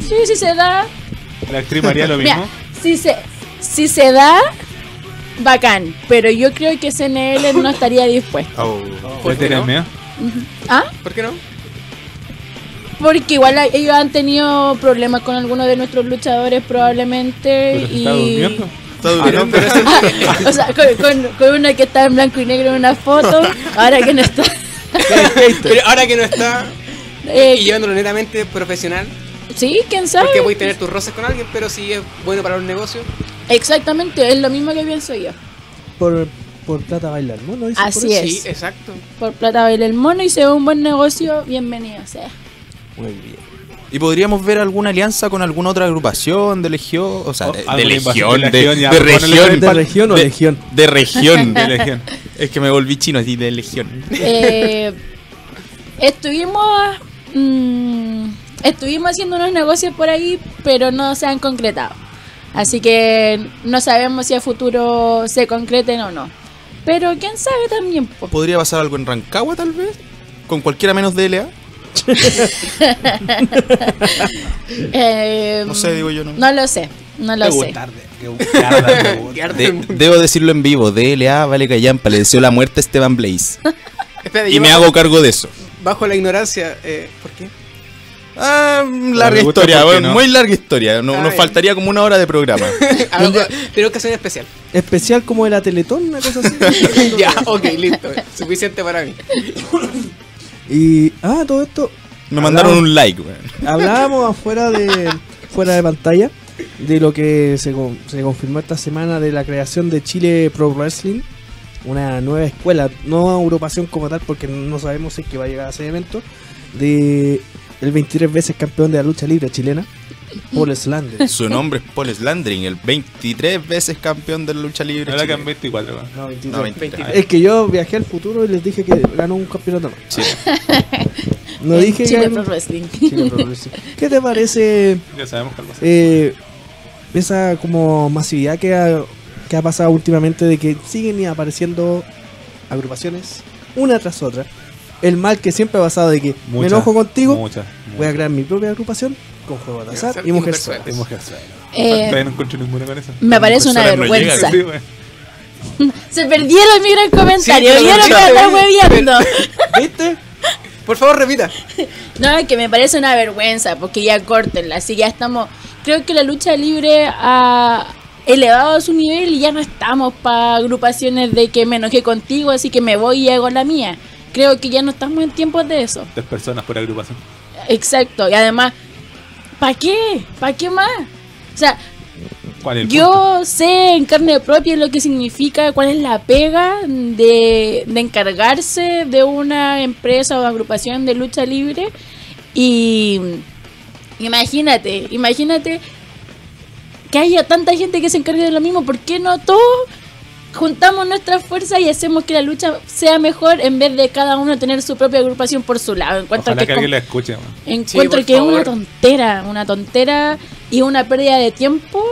sí, sí se da. La actriz María lo Mira, mismo. si se, si se da, bacán. Pero yo creo que CNL no estaría dispuesto. Oh. ¿Por ¿Ya qué no? miedo? ¿Ah? ¿Por qué no? Porque igual ellos han tenido problemas con algunos de nuestros luchadores probablemente. ¿Pero se y... está durmiendo? Está Ah, no, o sea, con, con, con una que está en blanco y negro en una foto, ahora que no está. pero ahora que no está Eh, y llevándolo netamente profesional, sí, quién sabe. porque voy a tener tus roces con alguien, pero si es bueno para los negocios. Exactamente, es lo mismo que pienso yo. Por, por plata bailar, ¿no? ¿No dicen por Así eso? es. Sí, exacto. Por plata baila el mono y se ve un buen negocio, bienvenido sea. Muy bien. ¿Y podríamos ver alguna alianza con alguna otra agrupación de legión? O sea, de, legión, de ya, región. ¿De región o de- legión? De región. De legión. Es que me volví chino así, de legión. Eh, estuvimos mm, estuvimos haciendo unos negocios por ahí, pero no se han concretado. Así que no sabemos si a futuro se concreten o no. Pero quién sabe también. po. ¿Podría pasar algo en Rancagua, tal vez? ¿Con cualquiera menos DLA? Eh, No sé, digo yo, no. No lo sé, no lo sé. De- debo decirlo en vivo. DLA vale callampa. Le deseo la muerte a Esteban Blaze. Y me hago cargo de eso. Bajo la ignorancia, eh, ¿por qué? Ah, larga historia, porque bueno, no. muy larga historia. No- nos faltaría como una hora de programa. Que hacer un especial. Especial como de la Teletón, una cosa así. ya, ok, listo. Suficiente para mí. y, ah, todo esto, Me mandaron un like, weón. hablábamos afuera de fuera de pantalla de lo que se confirmó esta semana de la creación de Chile Pro Wrestling, una nueva escuela, no agrupación como tal porque no sabemos si es que va a llegar a ese evento, de el 23 veces campeón de la lucha libre chilena, Paul Slander. Su nombre es Paul Slandring, el 23 veces campeón de la lucha libre. Ahora que chilena. en 24, weón. No, 23. No, 23. Es que yo viajé al futuro y les dije que ganó un campeonato más. Sí. No dije Chile Pro Wrestling. Chile Pro Wrestling. ¿Qué te parece Ya sabemos cuál va a ser. eh, esa como masividad que ha, que ha pasado últimamente de que siguen apareciendo agrupaciones una tras otra? El mal que siempre ha pasado de que me enojo contigo, Muchas. voy a crear mi propia agrupación con juego de azar Y y mujer. Y. Eh, Todavía no encuentro ninguna con eso. Me parece una no vergüenza. Sí, weón. Se perdieron mi gran comentario. Sí, ¿Vieron que pero- hueviando? ¿Viste? Por favor, repita. No, es que me parece una vergüenza, porque ya córtenla. Si ya estamos. Creo que la lucha libre ha elevado su nivel y ya no estamos para agrupaciones de que me enojé contigo, así que me voy y hago la mía. Creo que ya no estamos en tiempos de eso. Tres personas por agrupación. Exacto. Y además, ¿para qué? ¿Para qué más? O sea, yo sé en carne propia lo que significa, cuál es la pega de, de encargarse de una empresa o agrupación de lucha libre. Y imagínate, imagínate que haya tanta gente que se encargue de lo mismo. ¿Por qué no todos juntamos nuestras fuerzas y hacemos que la lucha sea mejor en vez de cada uno tener su propia agrupación por su lado? Encuentro Ojalá que que alguien la escuche, weón. Encuentro que es una tontera, una tontera y una pérdida de tiempo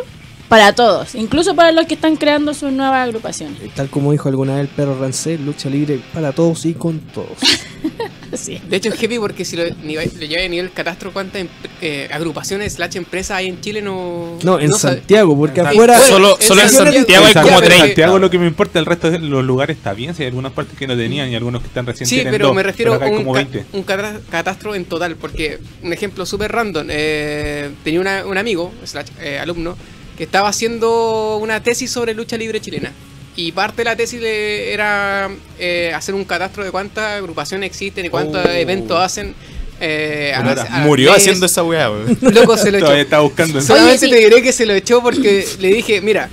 para todos, incluso para los que están creando sus nuevas agrupaciones. Tal como dijo alguna vez el perro Rancel, lucha libre para todos y con todos. Sí. De hecho, es heavy porque si lo, lo lleva a nivel catastro, ¿cuántas em- eh, agrupaciones slash empresas hay en Chile? No, No, en Santiago, porque afuera... solo en solo en Santiago- Santiago hay como Santiago- En 30. Santiago lo que me importa, el resto de los lugares está bien. Si hay algunas partes que no tenían y algunos que están recién Sí, pero dos, me refiero a un, como ca- 20. un cata- catastro en total, porque un ejemplo súper random, eh, tenía una- un amigo, slash, eh, alumno, que estaba haciendo una tesis sobre lucha libre chilena. Y parte de la tesis era eh, hacer un catastro de cuántas agrupaciones existen y cuántos Oh. eventos hacen. eh, a a Murió mes. haciendo esa weá. Loco, se lo echó. Está buscando en Solamente Oye, sí. te diré que se lo echó porque le dije, mira,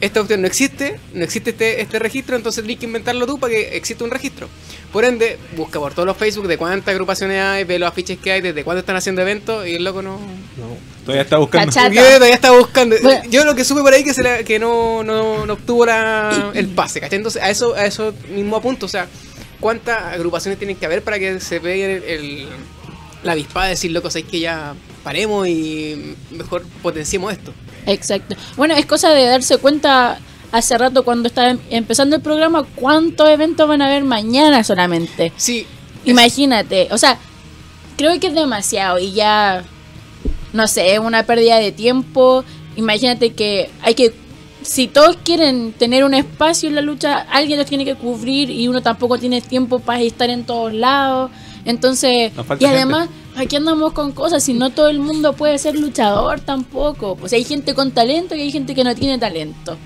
esta opción no existe, no existe este, este registro, entonces tienes que inventarlo tú para que exista un registro. Por ende, busca por todos los Facebook de cuántas agrupaciones hay, ve los afiches que hay, desde cuándo están haciendo eventos y el loco no... No. Todavía está buscando. Yo todavía estaba buscando. Bueno. Yo lo que supe por ahí que se la- que no, no, no obtuvo la- el pase, ¿cachai? Entonces a eso, a eso mismo apunto, o sea, ¿cuántas agrupaciones tienen que haber para que se pegue el, el- la avispada de decir, loco, sabéis que ya paremos y mejor potenciemos esto? Exacto. Bueno, es cosa de darse cuenta hace rato cuando estaba em- empezando el programa cuántos eventos van a haber mañana solamente. Sí. Imagínate, o sea, creo que es demasiado y ya, no sé, es una pérdida de tiempo. Imagínate que hay que, si todos quieren tener un espacio en la lucha, alguien los tiene que cubrir y uno tampoco tiene tiempo para estar en todos lados. Entonces, Nos falta y además, aquí andamos con cosas, si no todo el mundo puede ser luchador tampoco. Pues hay gente con talento y hay gente que no tiene talento.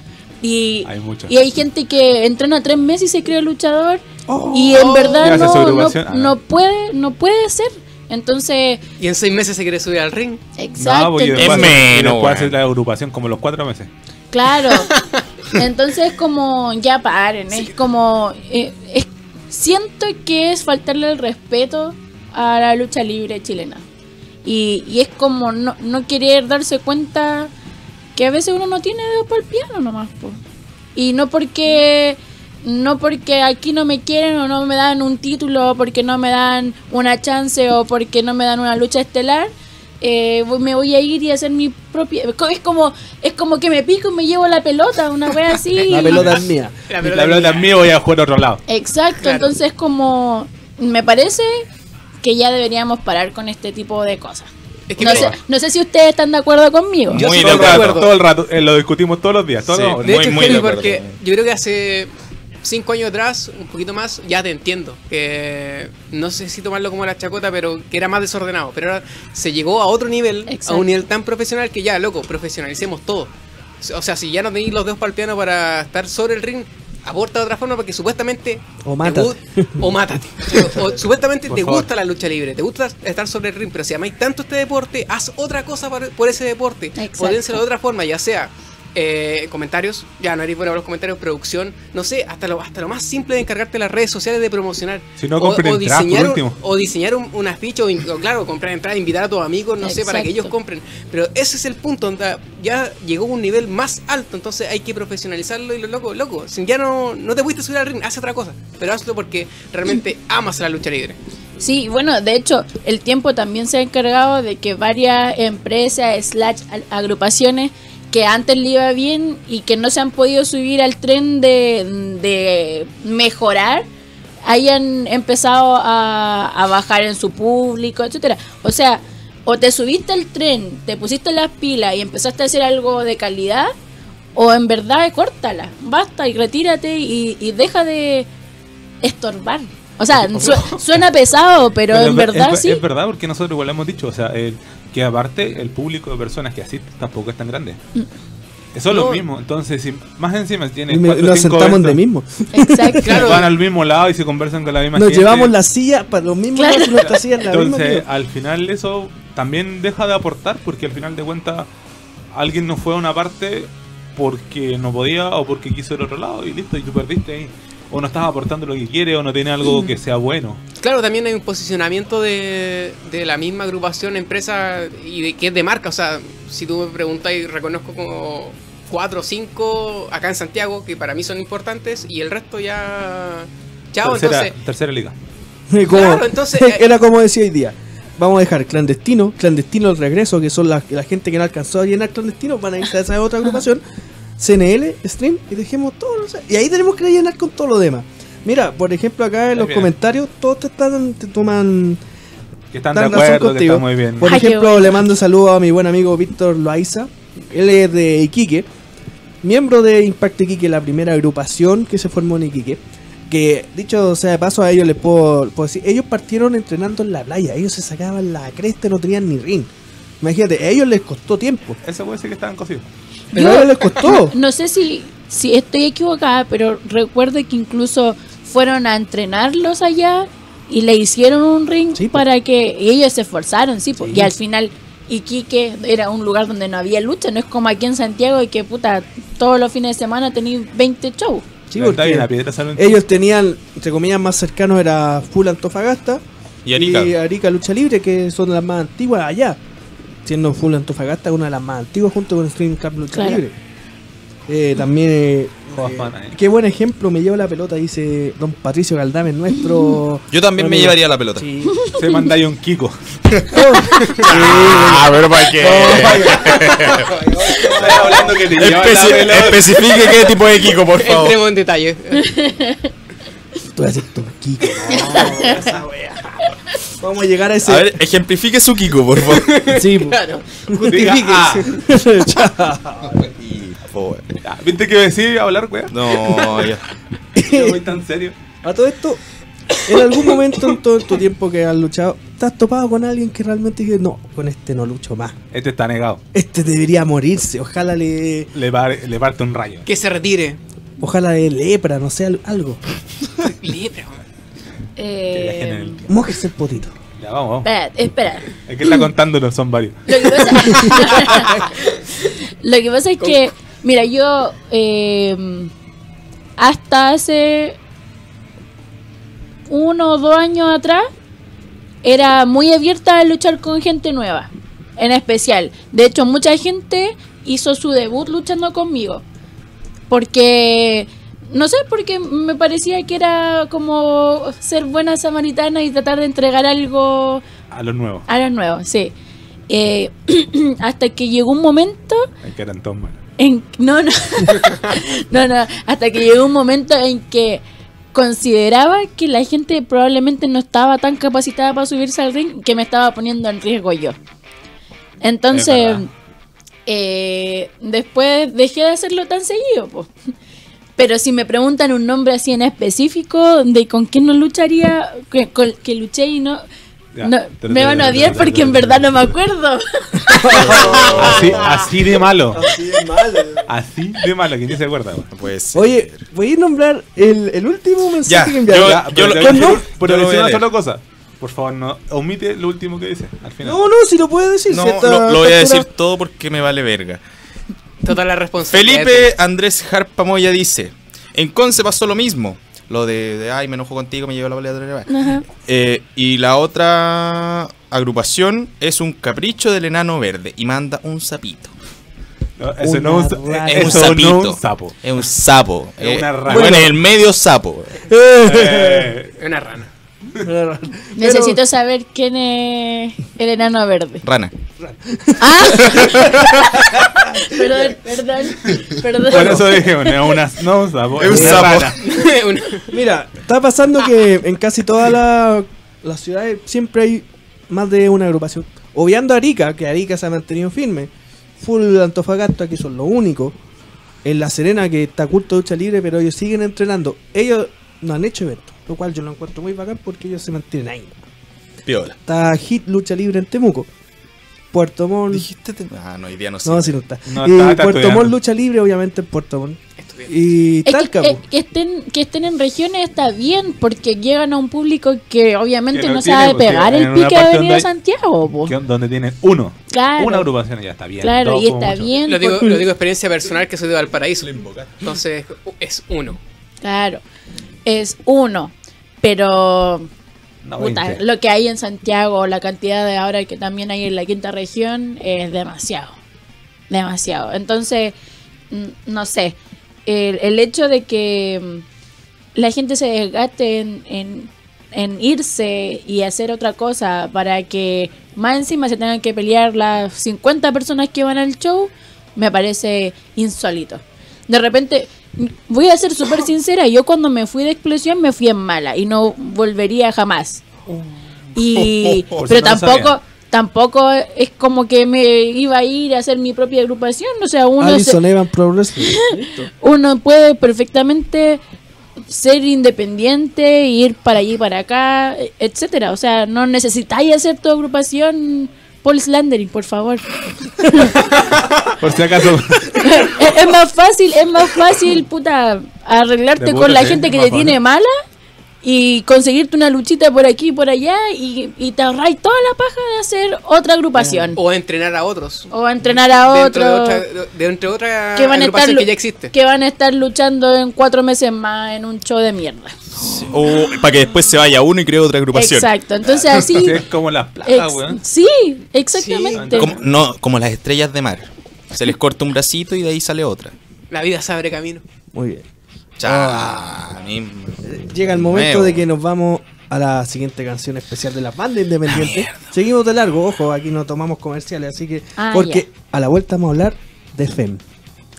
Y Hay muchos. y hay gente que entrena tres meses y se cree luchador Oh. y en verdad no, no, no no. puede no puede ser entonces Y en seis meses se quiere subir al ring. exacto No, pues, Es menos, weón. hacer la agrupación como los cuatro meses. claro entonces como ya paren es como eh, es- siento que es faltarle el respeto a la lucha libre chilena y, y es como no, no querer darse cuenta que a veces uno no tiene dedo para el piano nomás po. y no porque no porque aquí no me quieren o no me dan un título o porque no me dan una chance o porque no me dan una lucha estelar eh, me voy a ir y hacer mi propia es como es como que me pico y me llevo la pelota una wea así La pelota es mía. La La pelota pelota es mía. mía, voy a jugar a otro lado. Exacto, Claro. entonces como me parece que ya deberíamos parar con este tipo de cosas. Es que No sé, no sé si ustedes están de acuerdo conmigo. Yo Muy sí de todo, el estoy de rato, acuerdo. todo el rato, eh, lo discutimos todos los días. Todos Sí. los- De Muy, hecho, muy es heavy de acuerdo. porque yo creo que hace cinco años atrás, un poquito más, ya te entiendo. Que no sé si tomarlo como la chacota, pero que era más desordenado. Pero ahora se llegó a otro nivel, a un nivel tan profesional que ya, loco, profesionalicemos todo. O sea, si ya no tenéis los dedos para el piano para estar sobre el ring, aporta de otra forma porque supuestamente. O te mátate. O mátate. O, o supuestamente Por te favor. gusta la lucha libre, te gusta estar sobre el ring, pero si amáis tanto este deporte, haz otra cosa por, por ese deporte. Poténselo de otra forma, ya sea eh, comentarios, ya no eres bueno para los comentarios, producción, no sé, hasta lo, hasta lo más simple de encargarte las redes sociales de promocionar. Si no, compren entradas, por diseñar, un, o diseñar un, un afiche, o, o claro, comprar entrada, invitar a tus amigos, no sé, para que ellos compren. Pero ese es el punto, donde ya llegó a un nivel más alto, entonces hay que profesionalizarlo y lo loco, loco. Si ya no, no te pudiste subir al ring, haz otra cosa, pero hazlo porque realmente amas la lucha libre. Sí, bueno, de hecho, el tiempo también se ha encargado de que varias empresas, slash agrupaciones que antes le iba bien y que no se han podido subir al tren de, de mejorar, hayan empezado a, a bajar en su público, etcétera. O sea, o te subiste al tren, te pusiste las pilas y empezaste a hacer algo de calidad, o en verdad córtala, basta y retírate y, y deja de estorbar. O sea, su- suena pesado, pero, Pero en verdad es- sí. es verdad, porque nosotros igual hemos dicho, o sea, el- que aparte el público de personas que asisten tampoco es tan grande. Mm. Eso es No. lo mismo. Entonces, si más encima tiene nos sentamos de eventos, mismo. Exacto. Claro. Van al mismo lado y se conversan con la misma Nos gente. llevamos la silla para los mismos Claro. lados y nuestra silla en la. Entonces, al final eso también deja de aportar porque al final de cuentas alguien no fue a una parte porque no podía o porque quiso ir a otro lado y listo, y tú perdiste ahí. O no estás aportando lo que quiere o no tiene algo que sea bueno. Claro, también hay un posicionamiento de, de la misma agrupación, empresa y de que es de marca. O sea, si tú me preguntas y reconozco como cuatro o cinco acá en Santiago que para mí son importantes y el resto ya. Chao, tercera, entonces. tercera liga. Claro, entonces, eh, era como decía hoy día. Vamos a dejar clandestino, clandestino el regreso, que son la, la gente que no alcanzó a llenar clandestino, van a irse a esa otra agrupación, CNL, Stream, y dejemos todo. sea, y ahí tenemos que llenar con todo lo demás. Mira, por ejemplo, acá en los comentarios, todos te, están, te toman Que están de acuerdo, que está muy bien. Por Ay, ejemplo, bueno. le mando saludos a mi buen amigo Víctor Loaiza. Él es de Iquique, miembro de Impact Iquique, la primera agrupación que se formó en Iquique. Que, dicho sea de paso, a ellos les puedo, puedo decir, ellos partieron entrenando en la playa, ellos se sacaban la cresta y no tenían ni ring. Imagínate, a ellos les costó tiempo, Ese puede ser que estaban cosidos. Pero Yo- a ellos les costó. No sé si, si estoy equivocada, pero recuerdo que incluso fueron a entrenarlos allá y le hicieron un ring Sí, po. para que y ellos se esforzaron, sí, po. Sí. y al final Iquique era un lugar donde no había lucha, no es como aquí en Santiago y que puta, todos los fines de semana tenéis 20 shows. Sí, porque la piedra ellos tenían, entre comillas, más cercanos era Full Antofagasta Y Arica. y Arica Lucha Libre, que son las más antiguas allá. Siendo full Antofagasta una de las más antiguas junto con Stream Club Lucha Claro. Libre. Eh, también, eh, eh, eh. qué buen ejemplo, me lleva la pelota, dice don Patricio Galdame, nuestro... Yo también me llevaría la pelota. Sí. Se manda ahí un Kiko. Ah, pero para qué. Hablando que te Especi- especifique qué tipo de Kiko, por favor. Entremos en detalle. Tú vas a decir tu Kiko. No, esa wea. Vamos a llegar a ese... A ver, ejemplifique su Kiko, por favor. Sí. Claro. Diga, ah, ¿Viste que decía hablar, weá? No, ya. No voy tan serio. A todo esto, en algún momento en todo tu tiempo que has luchado, ¿te has topado con alguien que realmente dice, no, con este no lucho más? Este está negado. Este debería morirse, ojalá le... Le, par- le parte un rayo. Que se retire. Ojalá de lepra, no sé, al- algo. Lepra, weón. Que viajen en Eh, el. Mójese el potito. Ya, vamos, vamos. espera, espera. Es que está contándolo, son varios. Lo que pasa, Lo que pasa es que, mira, yo eh, hasta hace uno o dos años atrás era muy abierta a luchar con gente nueva, en especial. De hecho, mucha gente hizo su debut luchando conmigo. Porque, no sé, porque me parecía que era como ser buena samaritana y tratar de entregar algo A los nuevos. a los nuevos, sí. Eh, hasta que llegó un momento Es que eran todos malos. en no no no no hasta que llegó un momento en que consideraba que la gente probablemente no estaba tan capacitada para subirse al ring que me estaba poniendo en riesgo yo Es entonces eh, después dejé de hacerlo tan seguido po. Pero si me preguntan un nombre así en específico de con quién no lucharía que, con- que luché y no, Ya. no me van a odiar porque en verdad no me acuerdo Así, así de malo. Así de malo, que ni se acuerda. Pues. Oye, voy a nombrar el, el último mensaje Ya, que enviaron. yo- con voy a no- decir- pero yo decir una leer. sola cosa. Por favor, no omite lo último que dice al final. No, no, si lo puede decir. No, si lo, lo voy a decir todo porque me vale verga. Toda la responsabilidad. Felipe Andrés Harpa Moya dice: En Conce pasó lo mismo. Lo de, de, ay, me enojo contigo, me llevo la pelea. Ajá. Eh, y la otra agrupación es un capricho del enano verde y manda un sapito. No, eso no es un, Una rana. Es un eso no sapito. es un sapo. Es un sapo. Es Eh, una rana. Bueno, en el medio sapo. Eh, Una rana. Pero- Necesito saber quién es el enano verde. Rana. ¡Ah! perdón, perdón, perdón. por eso dije, no una, no un sapo, Es un una sapo. Mira, está pasando que en casi todas la- las ciudades siempre hay más de una agrupación. Obviando Arica, que Arica se ha mantenido firme. Full Antofagasta, que son los únicos. En La Serena, que está culto de lucha libre, pero ellos siguen entrenando. Ellos no han hecho eventos, lo cual yo lo encuentro muy bacán porque ellos se mantienen ahí. Piola. Está Hit Lucha Libre en Temuco. Puerto Montt. Dijiste. te- Ah, no, hoy día no sé. No, si no está. No y está, está Puerto. Montt Lucha Libre, obviamente en Puerto Montt. Y Es Talca, que, eh, que estén, que estén en regiones está bien porque llegan a un público que obviamente Que no no, tiene, sabe pegar el pique de parte venir donde a hay- Santiago. po. Donde tienen uno. Claro. Una agrupación ya está bien. Claro, dos y está mucho. bien. Lo digo, lo digo experiencia personal que soy de Valparaíso. Entonces es uno. Claro, es uno. Pero No, puta, 20. lo que hay en Santiago, la cantidad de ahora que también hay en la quinta región, es demasiado. Demasiado. Entonces, mm, no sé, el, el hecho de que mm, la gente se desgaste en, en- en irse y hacer otra cosa para que más encima se tengan que pelear las 50 personas que van al show, me parece insólito. De repente, voy a ser súper sincera, yo cuando me fui de explosión me fui en mala y no volvería jamás. Y, Por pero si no lo tampoco, tampoco es como que me iba a ir a hacer mi propia agrupación, o sea, uno se- puede perfectamente ser independiente, ir para allí para acá, etcétera. O sea, no necesitáis hacer tu agrupación Paul Slandering, por favor. Por si acaso. es, es más fácil, es más fácil, puta, arreglarte con la sí, gente que te tiene mala y conseguirte una luchita por aquí y por allá y, y te ahorráis toda la paja de hacer otra agrupación. O entrenar a otros. O entrenar a Dentro de otros otra, de, entre otra que van a estar que ya existe. que van a estar luchando en cuatro meses más en un show de mierda. O para que después se vaya uno y cree otra agrupación. Exacto, entonces así Sí, es como las plagas, ex- weón. sí, exactamente. Como, no, como las estrellas de mar. Se les corta un bracito y de ahí sale otra. La vida se abre camino. Muy bien. Cha, mismo. Llega el momento Nuevo. de que nos vamos a la siguiente canción especial de las bandas independientes. Seguimos de largo, ojo, aquí no tomamos comerciales, así que. Ah, porque a la vuelta vamos a hablar de FEM.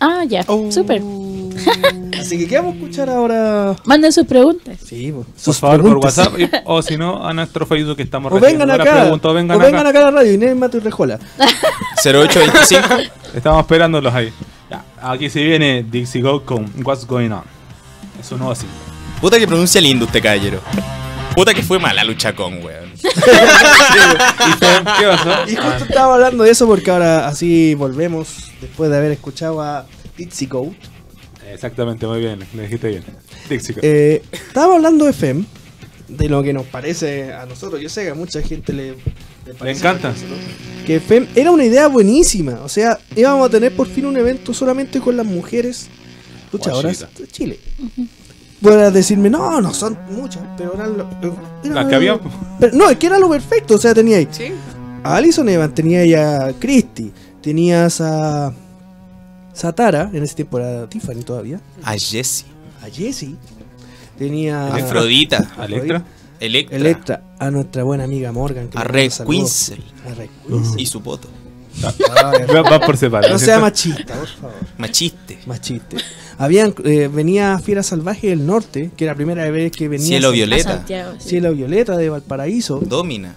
Ah, ya, Oh. súper. Así que, ¿qué vamos a escuchar ahora? Manden sus preguntas. Sí, pues, Por sus favor, por preguntas. WhatsApp. y- o si no, a nuestro Facebook que estamos O recibiendo vengan acá. preguntas, o vengan o acá. vengan acá a la radio, Inés Mato y Rejola. 0825. Estamos esperándolos ahí. Ya, aquí se viene Dixie Go con What's Going On. Eso no así. Puta que pronuncia lindo usted, caballero. Puta que fue mala lucha con, weón. ¿Y Fem, qué pasó? Y justo estaba hablando de eso porque ahora así volvemos después de haber escuchado a Itzy Goat. Exactamente, muy bien. Le dijiste bien. Dixie Go. Eh, estaba hablando de FEM, de lo que nos parece a nosotros. Yo sé que a mucha gente le, Le parece encanta. que FEM era una idea buenísima. O sea, íbamos a tener por fin un evento solamente con las mujeres luchadoras Guachita. de Chile. Podrás decirme, no, no son muchas, pero eran lo, era- Las que había. pero no, es que era lo perfecto. O sea, tenía ahí Sí. a Alison Evans, tenía ahí a Christy, tenías a Satara, en ese tiempo era Tiffany todavía, A Jessie. a Jessie, tenía A Afrodita. Electra. Electra. Electra, a nuestra buena amiga Morgan. que A Red. A Red Quinzel. Y su poto. Va, va por separado. no sea machista, por favor. Machiste. Machiste. Habían, eh, venía Fiera Salvaje del Norte, que era la primera vez que venía. Cielo Violeta. Santiago, sí. Cielo Violeta de Valparaíso. Domina.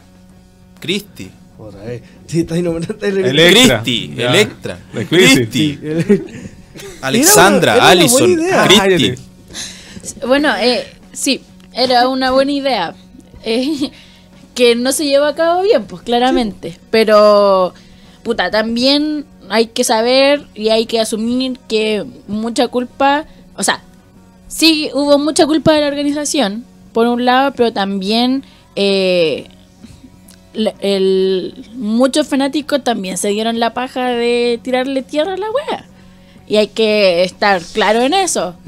Cristi. Otra vez. Sí, está ahí nombrando- Electra. Cristi. Ya. Electra. La Cristi. Cristi. Sí. Alexandra. Era una- Allison. Bueno, eh, sí, era una buena idea. eh, que no se llevó a cabo bien, pues claramente. Pero, puta, también hay que saber y hay que asumir que mucha culpa, o sea, sí hubo mucha culpa de la organización, por un lado, pero también eh, el, muchos fanáticos también se dieron la paja de tirarle tierra a la wea. Y hay que estar claro en eso.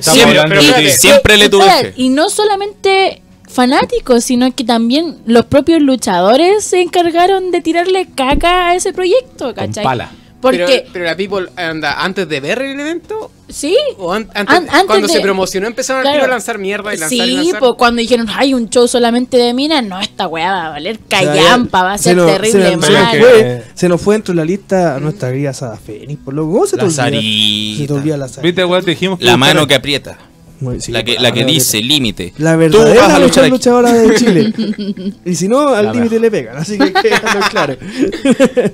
Siempre, pero siempre le tuve. Y no solamente fanáticos, sino que también los propios luchadores se encargaron de tirarle caca a ese proyecto, Con ¿cachai? pala. Porque, Pero, pero la People anda antes de ver el evento sí, o an- antes, An- antes cuando de- se promocionó empezaron al claro. tiro a lanzar mierda y lanzar y sí, lanzar. pues cuando dijeron, hay un show solamente de minas, no, esta weá va a valer callampa, va a Se ser terrible se mal. nos que- fue, se nos fue dentro de la lista nuestra querida Sada Fénix, por loco. ¿Cómo se te La olvida? Sarita. Se te olvida la Sarita. ¿Viste, dijimos La mano que aprieta. Muy- sí, La que, la que dice límite. La verdadera vas a luchar mejor aquí. luchadora de Chile. y si no, al límite le pegan. Así que quédalo claro.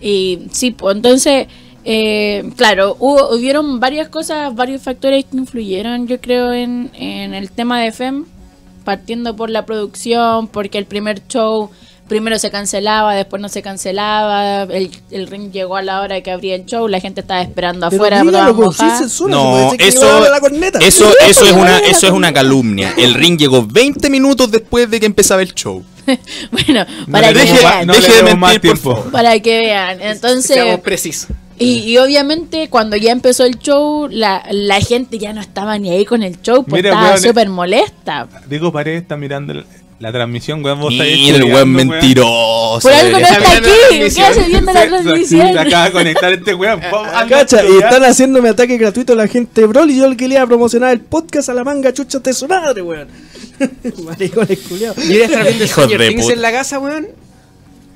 Y sí, pues entonces, eh, claro, hubo, hubieron varias cosas, varios factores que influyeron, yo creo, en, en el tema de FEM, partiendo por la producción, porque el primer show primero se cancelaba, después no se cancelaba, el, el ring llegó a la hora que abría el show, la gente estaba esperando Pero afuera. dígalo toda con mojada. sin censura. se No, eso, eso, es una, eso es una calumnia. El ring llegó 20 minutos después de que empezaba el show. bueno, No para que deje- vean. no deje de demos más mentir, por tiempo. favor. Para que vean. Entonces, Seamos precisos. y, y obviamente cuando ya empezó el show, la, la gente ya no estaba ni ahí con el show, pues Mira, estaba súper molesta. Diego Paredes está mirando el- la transmisión, weón. Vos el weón mentiroso. Por algo no está aquí. ¿Qué hace viendo la transmisión? Se acaba de conectar este weón. Cacha, y están haciéndome ataque gratuito a la gente Brol y yo el que le iba a promocionar el podcast a la manga chucha de su madre, weón. Maricones culiados. A estar viendo Hijos Stranger de Things puta. en la casa, weón.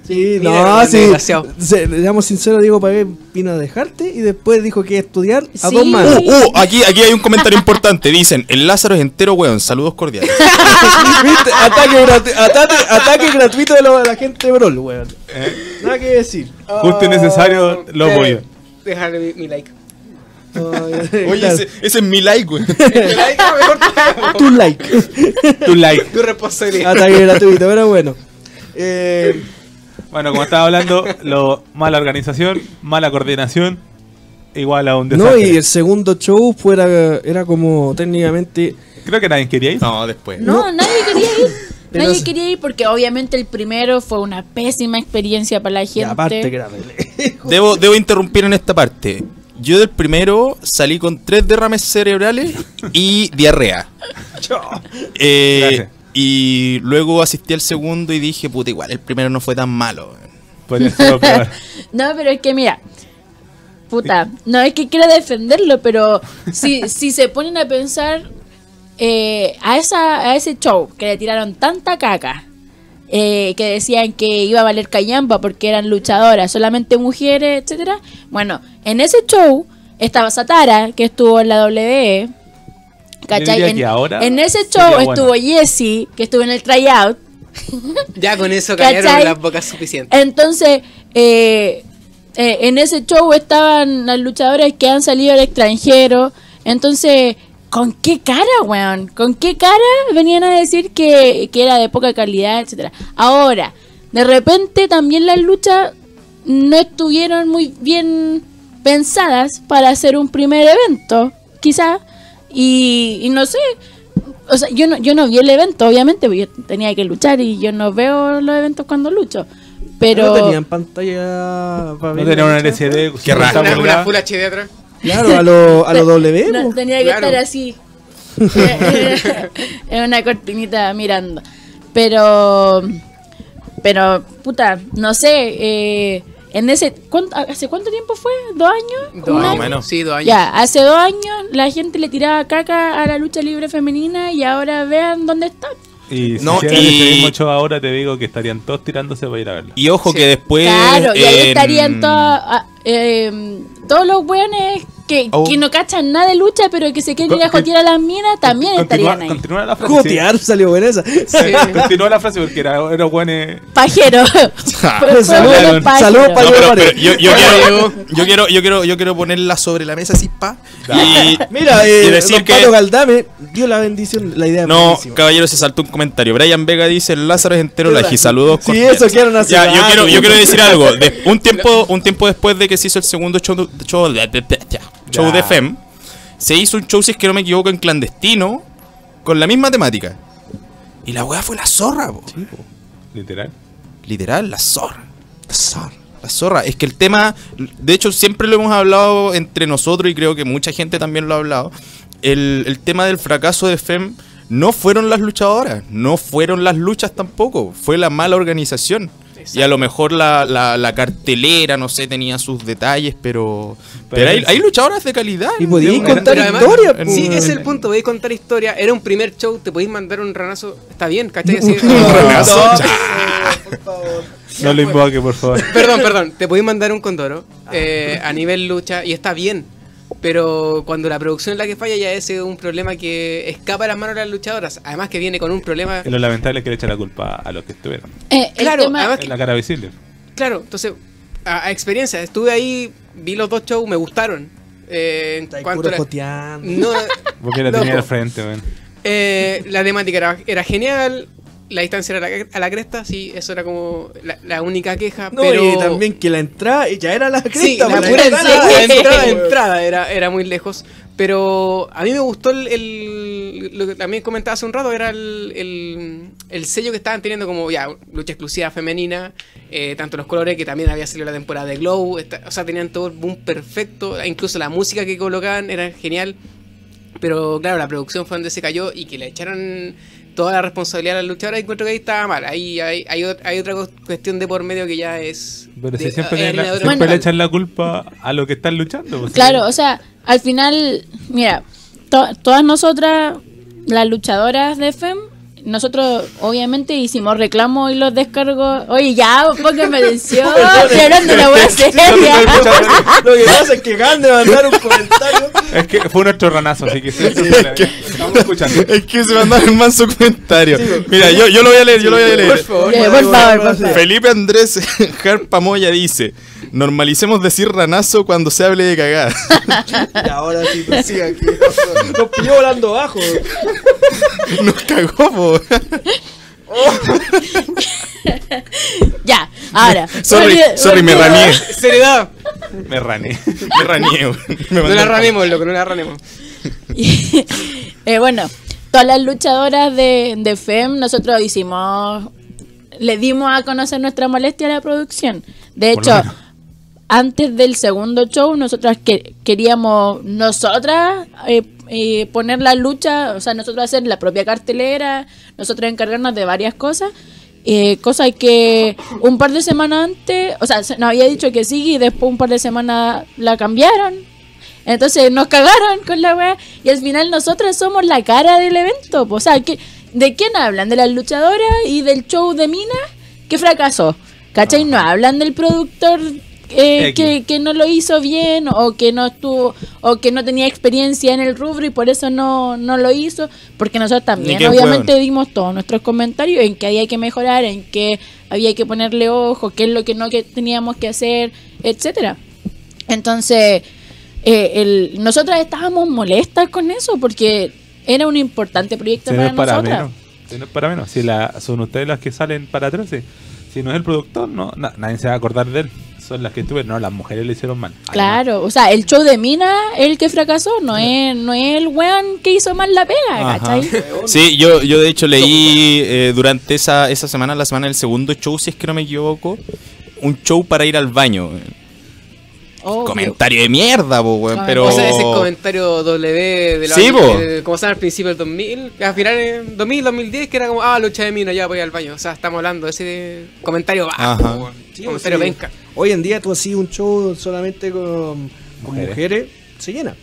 Sí, Mira, no, sí. desgraciado. Se, digamos sincero, Diego Pavé vino a dejarte y después dijo que iba a estudiar a Sí. dos manos. Uh, uh, aquí, aquí hay un comentario importante. Dicen, el Lázaro es entero, weón. Saludos cordiales. ¿Viste? Ataque, gratu- ataque, ataque gratuito de, lo- de la gente Brol, weón. Eh, Nada que decir. Justo y necesario lo Eh, apoyo. Dejarle mi, mi like. Oye, ese, ese es mi like, weón. Mi like, tu like. Tu like. Tu responsabilidad. Ataque gratuito, pero bueno. Eh, Bueno, como estaba hablando, lo, mala organización, mala coordinación igual a un No, desastre. y el segundo show fuera era como técnicamente Creo que nadie quería ir. No, después. No, nadie quería ir. Pero Nadie quería ir porque obviamente el primero fue una pésima experiencia para la y gente. aparte que era de- Debo, debo interrumpir en esta parte. Yo del primero salí con tres derrames cerebrales y diarrea. Eh, Gracias. Y luego asistí al segundo y dije, puta, igual, el primero no fue tan malo. No, pero es que mira, puta, no es que quiera defenderlo, pero si, si se ponen a pensar eh, a, esa, a ese show que le tiraron tanta caca, eh, que decían que iba a valer callampa porque eran luchadoras, solamente mujeres, etcétera. Bueno, en ese show estaba Satara, que estuvo en la WWE. ¿Cachai? En, ahora en ese show bueno. estuvo Jessie, que estuvo en el tryout. Ya con eso ¿Cachai? cayeron las bocas suficientes. Entonces, eh, eh, en ese show estaban las luchadoras que han salido al extranjero. Entonces, ¿con qué cara, weón? ¿Con qué cara venían a decir que, que era de poca calidad, etcétera? Ahora, de repente también las luchas no estuvieron muy bien pensadas para hacer un primer evento, quizás. Y, y no sé, o sea, yo no, yo no vi el evento, obviamente, porque yo tenía que luchar y yo no veo los eventos cuando lucho. Pero no tenían pantalla para No ver tenía la una. LCD. Qué raro. Una. Full HD atrás. Claro, a lo, a lo W. No, tenía que Claro. estar así. en una cortinita mirando. Pero. Pero, puta, no sé. Eh, en ese. ¿cuánto- ¿Hace cuánto tiempo fue? ¿Dos años? Dos ¿Un Más o año? menos. Sí, dos años. Ya, hace dos años la gente le tiraba caca a la lucha libre femenina y ahora vean dónde están. Y si No, hicieran y- ese mismo show ahora, te digo que estarían todos tirándose para ir a verlo. Y ojo Sí. que después... Claro, y ahí estarían todas, ah, eh, todos los weones que, Oh. que no cachan nada de lucha, pero que se quieren ir a Con- jotear a las minas, también Continúa, estarían ahí. continúa la frase. sí. Jotear salió buena esa. Sí. Continúa la frase porque era, era buenos. Pajero. Fue- fue Saludos, bueno, pajero. No, pero, pero yo, yo quiero, yo, quiero, yo, quiero, yo quiero ponerla sobre la mesa así, pa. Y, Mira, eh, y decir don que... Pato Galdame dio la bendición, la idea No, buenísima. caballero, se saltó un comentario. Brian Vega dice: el Lázaro es entero laji. Saludos. Sí, cordiales". eso quiero hacer. Ya, yo quiero, yo quiero decir algo. De- un, tiempo, un tiempo después de que se hizo el segundo show, de- show, de- de- de- ya, show de FEM, se hizo un show, si es que no me equivoco, en clandestino, con la misma temática. Y la weá fue la zorra, po. Literal. Literal, la zorra. La zorra. La zorra. Es que el tema, de hecho, siempre lo hemos hablado entre nosotros y creo que mucha gente también lo ha hablado. El, el tema del fracaso de FEM no fueron las luchadoras, no fueron las luchas tampoco, fue la mala organización. Y a lo mejor la, la- la cartelera, no sé, tenía sus detalles, pero. Pero, Pero hay, luchadoras de calidad. Y podíais contar además- historia. en- po. Sí, ese es el punto, podéis contar historia. Era un primer show, te podéis mandar un ranazo. Está bien, ¿cachai? Así- Un ranazo. No, por favor. No lo invoque, por favor. Perdón, perdón, te podéis mandar un condoro eh, a nivel lucha y está bien. Pero cuando la producción es la que falla, ya ese es un problema que escapa de las manos de las luchadoras. Además que viene con un problema. Y lo lamentable es que le echa la culpa a los que estuvieron. Eh, el Claro, tema- además En la cara visible. Claro, entonces, a, a experiencia, estuve ahí, vi los dos shows, me gustaron. Eh, en cuanto a la- no, Porque la No, tenía po. al frente, eh, la temática era, era genial, la distancia era a la, la cresta, sí, eso era como la, la única queja. No, pero y también que la entrada ya era la cresta. Sí, la po, pura entrada, entrada, la sí. entrada, entrada era, era muy lejos. Pero a mí me gustó el, el- lo que también comentaba hace un rato, era el, el- el sello que estaban teniendo como ya lucha exclusiva femenina, eh, tanto los colores que también había salido la temporada de Glow, esta- o sea, tenían todo el boom perfecto, incluso la música que colocaban era genial. Pero claro, la producción fue donde se cayó y que le echaran toda la responsabilidad a la luchadora, encuentro que ahí estaba mal. Ahí hay, hay, hay otra cuestión de por medio que ya es... Pero si de- siempre, eh, de siempre Bueno. le echan la culpa a los que están luchando. pues, Claro, sí. o sea, al final, mira, to- todas nosotras, las luchadoras de FEM, nosotros obviamente hicimos reclamos y los descargos. Oye, ya, póngame atención, hablando de una buena seria. Lo que pasa es que Gandhi mandar un comentario. Es que fue nuestro ranazo, así que sí, eso se la- estamos escuchando. Es que se mandaron más su comentario. Mira, yo, yo lo voy a leer, yo lo voy a leer. Por favor. Ya, por favor, por favor. Felipe Andrés Jarpa Moya dice: Normalicemos decir ranazo cuando se hable de cagada. Y ahora sí, pues sí, aquí. Nos pilló volando bajo. Nos cagó, po. Ya, ahora. Sorry, sorry, me ranié. Seriedad. Me rané. Me raneé. Me No la ranemos, loco, no la ranemos. Eh, bueno, todas las luchadoras de, de FEM, nosotros hicimos, le dimos a conocer nuestra molestia a la producción. De Por hecho, antes del segundo show, nosotras que, queríamos, nosotras, eh, eh, poner la lucha, o sea, nosotros hacer la propia cartelera, nosotros encargarnos de varias cosas. Eh, cosa que un par de semanas antes, o sea, se- nos había dicho que sí y después un par de semanas la cambiaron. Entonces nos cagaron con la weá y al final nosotras somos la cara del evento. O sea, ¿qué- ¿de quién hablan? ¿De las luchadoras y del show de Mina que fracasó? ¿Cachai? No hablan del productor eh, que, que no lo hizo bien o que no estuvo o que no tenía experiencia en el rubro y por eso no, no lo hizo. Porque nosotros también obviamente dimos todos nuestros comentarios en que había que mejorar, en que había que ponerle ojo, qué es lo que no que teníamos que hacer, etcétera. Entonces, eh, el, nosotras estábamos molestas con eso porque era un importante proyecto Si no para, es para nosotras. menos. Si no es para menos. Si la, son ustedes las que salen para atrás. Si, si no es el productor, no, na- nadie se va a acordar de él. Son las que estuvieron. No, las mujeres le hicieron mal. Además, Claro, o sea, el show de Mina es el que fracasó, no es, no es el weón que hizo mal la pega. ¿cachai? Sí, yo, yo de hecho leí eh, durante esa, esa semana, la semana del segundo show, si es que no me equivoco, un show para ir al baño. Obvio. Comentario de mierda, po, weón, pero... O sea, ese comentario W de la Sí, de- como estaba al principio del 2000, al final en 2000, 2010, que era como, ah, lucha de mina, ya voy al baño. O sea, estamos hablando de ese comentario bajo, Ajá. weón. Sí, comentario sí. venca. Hoy en día tú así un show solamente con, con Mujeres. mujeres. se llena.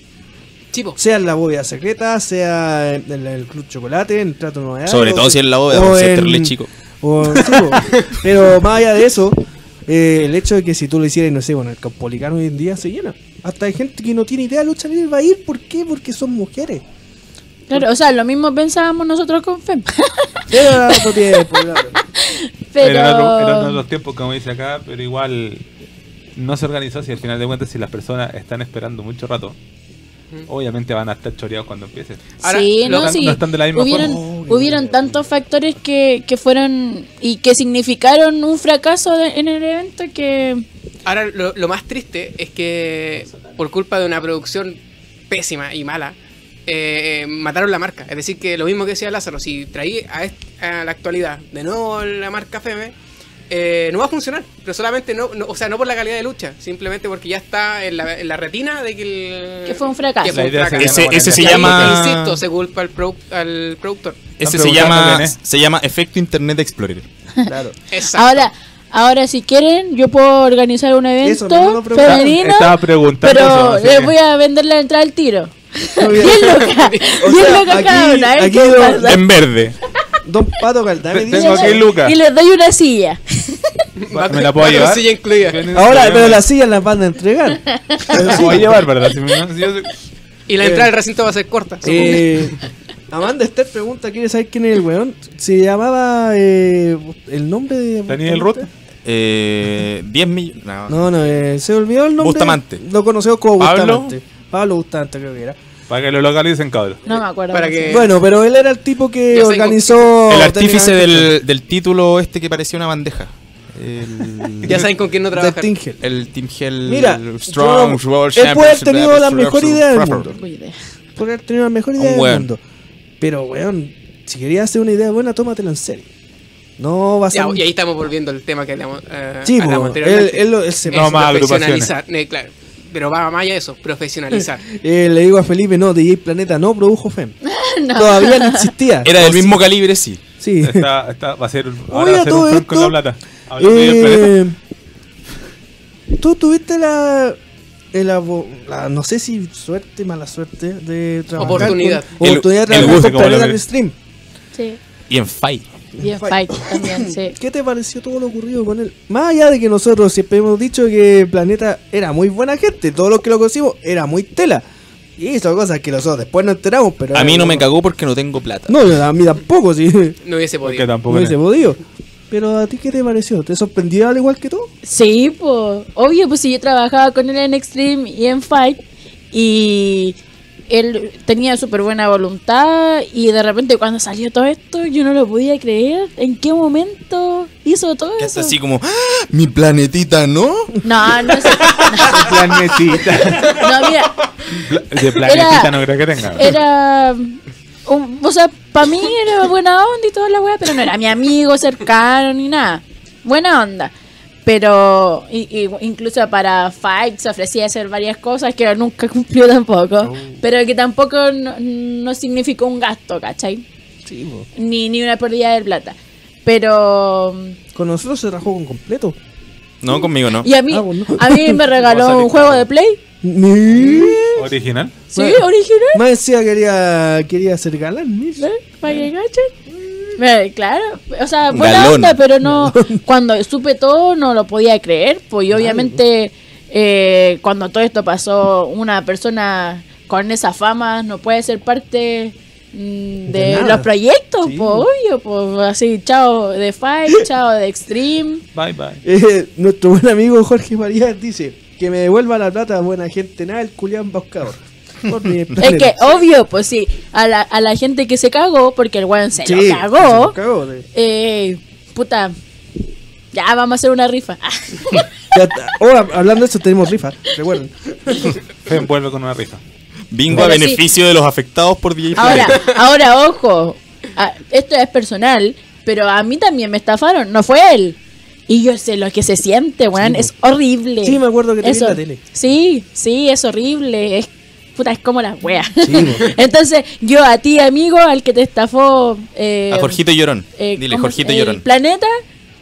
Chivo. Sea en la bóveda secreta, sea en el, el Club Chocolate, en el Trato Novedad. Sobre todo si es la bóveda, o en- chico. o- sí, po. Pero más allá de eso, eh, el hecho de que si tú lo hicieras, no sé, bueno, el Campolicano hoy en día se llena. Hasta hay gente que no tiene idea de lucha libre va a ir. ¿Por qué? Porque son mujeres. Claro, o sea, lo mismo pensábamos nosotros con FEM. Era otro tiempo, claro. Pero... Eran otro- otros tiempos, como dice acá, pero igual no se organizó. Si al final de cuentas, si las personas están esperando mucho rato, obviamente van a estar choreados cuando empiece. Ahora, sí, no, no sí. están de la misma hubieron forma. hubieron tantos factores que, que fueron y que significaron un fracaso de- en el evento que... Ahora, lo, lo más triste es que por culpa de una producción pésima y mala, eh, mataron la marca. Es decir, que lo mismo que decía Lázaro, si traí a, a la actualidad de nuevo la marca Feme, eh, no va a funcionar. Pero solamente no, no- o sea, no por la calidad de lucha, simplemente porque ya está en la, en la retina de que el. Que fue un fracaso. fue un. Ese, ese se llama... Insisto, se culpa al, pro- al productor. Ese se llama, se llama Efecto Internet Explorer. claro. Exacto. Ahora, ahora si quieren, yo puedo organizar un Eso, evento no femenino, Estaba preguntando pero eso, les que- voy a vender la entrada al tiro. Bien loca, bien loca cada una, pasa. En verde. Don Pato Caldame dice. tengo aquí Lucas. Y les doy una silla. ¿Me la puedo llevar? silla incluida. Ahora, pero las sillas las van a entregar. Me la puedo llevar, ¿verdad? Si me- si yo soy- Y la entrada al recinto va a ser corta. Eh, Amanda Esther pregunta, ¿quiere saber quién es el weón? Se llamaba eh, el nombre de... ¿Daniel Roth? Eh, 10 millones... No. No, no, eh, se olvidó el nombre. Bustamante. Lo conocemos como ¿Pablo? Bustamante. Pablo Bustamante creo que era. Para que lo localicen, cabrón. No me acuerdo. Para que-. Bueno, pero él era el tipo que organizó... El artífice del, del título este que parecía una bandeja. El, Ya saben con quién no de trabajar. Stingel. el Team Hell Mira, Strong yo- World él puede haber tenido la mejor idea del mundo. Uy, de- Podría haber tenido la mejor idea del mundo. Pero, weón, si querías hacer una idea buena, tómatela en serio. No vas Ya, a... y ahí estamos volviendo al tema que hablamos, Sí, hablamos po, anteriormente. él, él él se- No, más profesionalizar, eh, claro. Pero va más allá de eso, profesionalizar. Eh, le digo a Felipe, no, DJ Planeta no produjo FEM. No. Todavía no existía. Era del sí- mismo calibre, sí. Sí. Está, está, va a ser, ahora Oye, va a ser un Frank con esto, la plata. Hablando de Eh, planeta. Tú tuviste la, la, la- no sé si suerte, mala suerte de trabajar Oportunidad. con, El- oportunidad de el trabajar gusto, con Planeta ves. Stream. Sí. Y en Fight. Y en Fight también, sí. ¿Qué te pareció todo lo ocurrido con él? Más allá de que nosotros siempre hemos dicho que Planeta era muy buena gente, todos los que lo conocimos era muy tela. Y hizo cosas que nosotros después no enteramos, pero... A mí no me cagó porque no tengo plata. No, a mí tampoco, sí. No hubiese Porque podido. tampoco No era- hubiese podido. Pero a ti, ¿qué te pareció? ¿Te sorprendió al igual que tú? Sí, pues, obvio, pues si yo trabajaba con él en Extreme y en Fight y él tenía súper buena voluntad y de repente cuando salió todo esto yo no lo podía creer. ¿En qué momento hizo todo Que es eso? así como, ¡Ah! mi planetita, ¿no? No, no sé. Planetita. No, mira, De planetita Era- no creo que tenga. era. un- o sea, para mí era buena onda y toda la weá, pero no era mi amigo cercano ni nada. Buena onda. Pero y- y- incluso para Fight se ofrecía hacer varias cosas que nunca cumplió tampoco. Pero que tampoco no, no significó un gasto, ¿cachai? Sí. Ni, ni una pérdida de plata. Pero. Con nosotros se trabajó con completo. No, conmigo no. Y a mí, Ah, bueno. a mí me regaló un juego de Play. Original. Sí, original. Más decía quería quería ser galán. ¿Para que Claro, o sea, buena Galón. onda, pero no. Cuando supe todo, no lo podía creer. Pues y obviamente, eh, cuando todo esto pasó, una persona con esa fama no puede ser parte mm, De los proyectos, Sí. pues obvio, pues así, chao de Fight, chao de Extreme. Bye bye. Eh, nuestro buen amigo Jorge Marías dice que me devuelva la plata, buena gente, nada, el culián buscador. Es que obvio, pues sí, a la, a la gente que se cagó, porque el weón se Sí, lo se cagó, lo cagó, de- eh, puta, ya vamos a hacer una rifa. Ya está. Oh, hablando de eso, tenemos rifa, recuerden. Se envuelve con una rifa. Bingo a Pero sí. beneficio de los afectados por DJ Ahora, ahora, ojo, a- esto es personal, pero a mí también me estafaron, no fue él. Y yo sé lo que se siente, weón, Sí, es horrible. Sí, me acuerdo que te vi en la tele. Sí, sí, es horrible, es puta, es como la wea. Sí, po. Entonces, yo a ti, amigo, al que te estafó... eh, A Jorgito Llorón. eh, Dile, ¿cómo Jorgito el Llorón. planeta,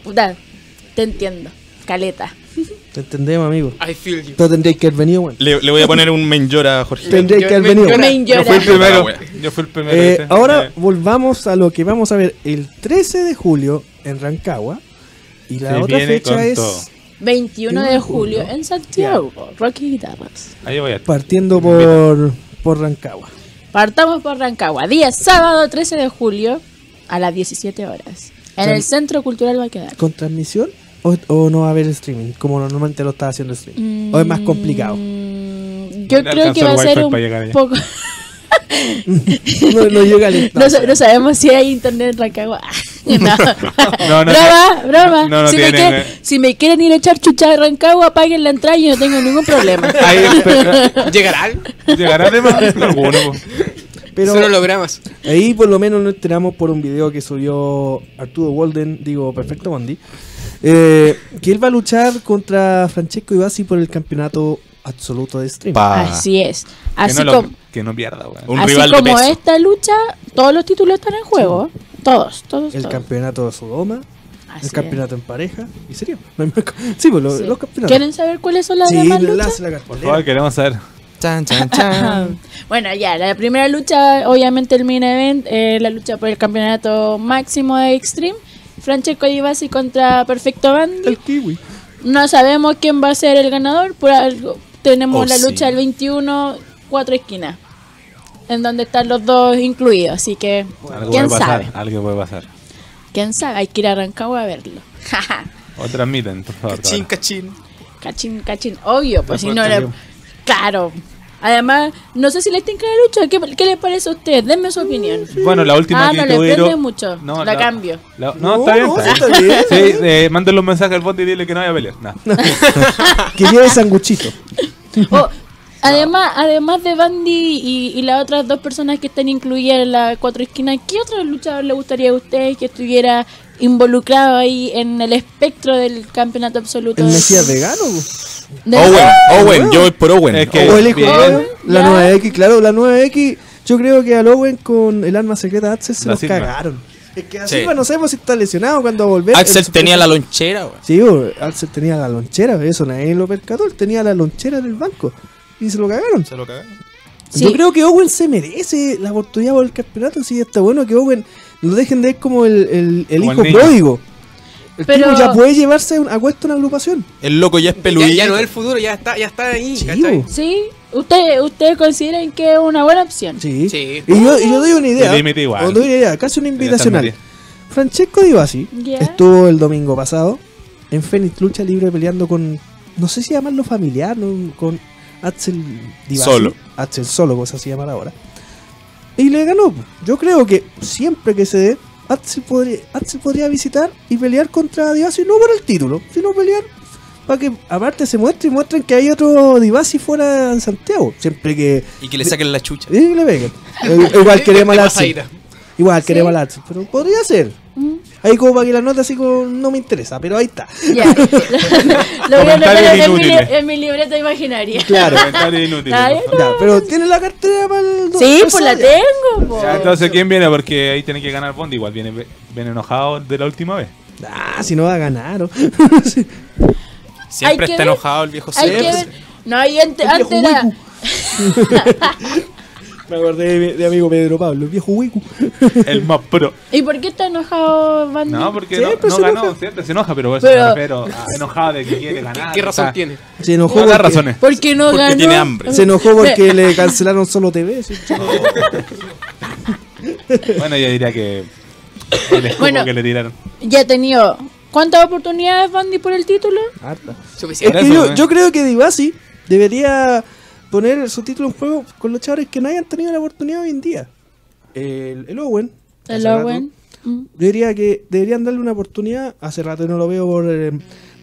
puta, te entiendo, caleta. Te entendemos, amigo. I feel you. Tú tendréis que haber venido, weón. Le, le voy a poner un main llora a Jorge. Tendréis que haber venido. Me Yo fui el primero. Ah. Yo fui el primero. Eh, ahora Eh, volvamos a lo que vamos a ver el 13 de julio en Rancagua. Y la Se otra fecha es todo. 21 de Julio. en Santiago, Rocky Guitarras. Ahí voy a estar. partiendo por, por Rancagua. Partamos por Rancagua, día sábado 13 de julio a las 17 horas. En Tran- el Centro Cultural va a quedar. ¿Con transmisión o, o no va a haber streaming? Como normalmente lo está haciendo streaming. ¿O es más complicado? Mm, Yo creo que va a ser un poco... No, no llega al No, sa- no sabemos si hay internet en Rancagua. no. No, no broma, broma. no, no si, me quieren, eh. si me quieren ir a echar chucha a Rancagua, paguen la entrada y yo no tengo ningún problema. Ahí espera, ¿Llegará algo? llegará de más alguno. Pero Son hologramas. ahí por lo menos nos enteramos por un video que subió Arturo Walden, digo, Perfecto Bondi, eh, que él va a luchar contra Francesco Ibasi por el campeonato absoluto de streaming. Pa. Así es. Que Así, lo- como, que no pierda. Un así rival de como peso. esta lucha, todos los títulos están en juego. Todos, todos, el todos. campeonato de Sodoma, Así el es. campeonato en pareja, y sería. Sí, pues los, Sí. los campeonatos. ¿Quieren saber cuáles son las Sí, demás luchas? la Por favor, queremos saber. Chan, chan, chan. Bueno, ya, la primera lucha, obviamente el main event, eh, la lucha por el campeonato máximo de Extreme. Francesco Ibasi contra Perfecto Bandi. El kiwi. No sabemos quién va a ser el ganador, por algo tenemos Oh, la sí. lucha del 21, cuatro esquinas, en donde están los dos incluidos, así que Algo quién puede pasar. sabe, Algo puede pasar. quién sabe, hay que ir a Rancagua a verlo. O transmiten, por favor. Cachín, cachín. cachín, cachín, obvio, pues si no le... te Claro. Además, no sé si les tinca la lucha, ¿qué, qué les parece a ustedes? Denme su opinión. Bueno, la última Ah, que no le prende mucho. La cambio. la- no, está bien. no, Está sí, bien. está bien. Sí, eh, mándenle un mensaje al bot y dile que no vaya a pelear. Nah. Que lleve sanguchito. Oh, además, además de Bandy y, y las otras dos personas que están incluidas en la cuatro esquinas, ¿qué otro luchador le gustaría a ustedes que estuviera involucrado ahí en el espectro del campeonato absoluto? El Mesías vegano. Owen, Owen, yo voy por Owen. Es que- O el hijo bien. de Owen, la Ya. nueva X, claro, la nueva X. Yo creo que al Owen con el arma secreta de Axel se La los cagaron. Es que así Sí. no sabemos si está lesionado cuando volver. Axel El- tenía la lonchera, weón. Sí, bo, Axel tenía la lonchera, eso nadie lo percató. Él tenía la lonchera en el banco y se lo cagaron. Se lo cagaron. Sí. Yo creo que Owen se merece la oportunidad por el campeonato. Sí, está bueno que Owen lo dejen de ver como el, el, el Como hijo pródigo. El Pero- tipo ya puede llevarse a cuesta una agrupación. El loco ya es Ya, peludito. ya no es el futuro, ya está, ya está ahí. Sí, ustedes ustedes consideran que es una buena opción. Sí. Sí. Y yo, y yo doy una idea. Igual. o doy una idea, casi una Ya invitacional. Francesco Di Basi Ya. estuvo el domingo pasado en Fénix Lucha Libre peleando con, no sé si llamarlo familiar, ¿no? con Axel Di Basi. Solo. Axel Solo, cosa así llamar ahora. Y le ganó. Yo creo que siempre que se dé, Axel podría, podría visitar y pelear contra Di Basi, no por el título, sino pelear para que aparte se muestre y muestren que hay otro Divasi fuera en Santiago. Siempre que. Y que le saquen la chucha. Y que le peguen. Igual queremos pasadita. Igual queremos Arce. Pero podría ser. Ahí como para que la nota así como no me interesa, pero ahí está. Ya. Lo voy a anotar Comentarios en mi, inútiles. en mi libreta imaginaria. Claro. Comentario inútil. Ay, no. Ya, pero tiene la cartera para el. Sí, pues la tengo, po. Ya, entonces, ¿quién viene? Porque ahí tiene que ganar Bond. Igual viene, viene enojado de la última vez. Ah, si no va a ganar. Siempre está ver- enojado el viejo. No, y ante- antes era. Me acordé de, mi- de amigo Pedro Pablo, el viejo Wiku. El más pro. ¿Y por qué está enojado, Bandy? No, porque Siempre no, se no ganó, enoja. siempre se enoja, pero eso Pero- me refiero a enojado de que quiere ganar. ¿Qué razón tiene? Se enojó Todas las porque, razones. ¿Por qué no Porque ganó? tiene hambre. se enojó porque le cancelaron solo TV. sí. Bueno, yo diría que el escupo Bueno. que le tiraron. Ya ha tenido. ¿Cuántas oportunidades, Bandy, por el título? Harta. Es Suficiente. que eso, yo, eh. yo creo que Divasi debería poner su título en juego con los chavales que no hayan tenido la oportunidad hoy en día. El, el Owen. El rato, Owen. Mm. Yo diría que deberían darle una oportunidad. Hace rato no lo veo por, eh,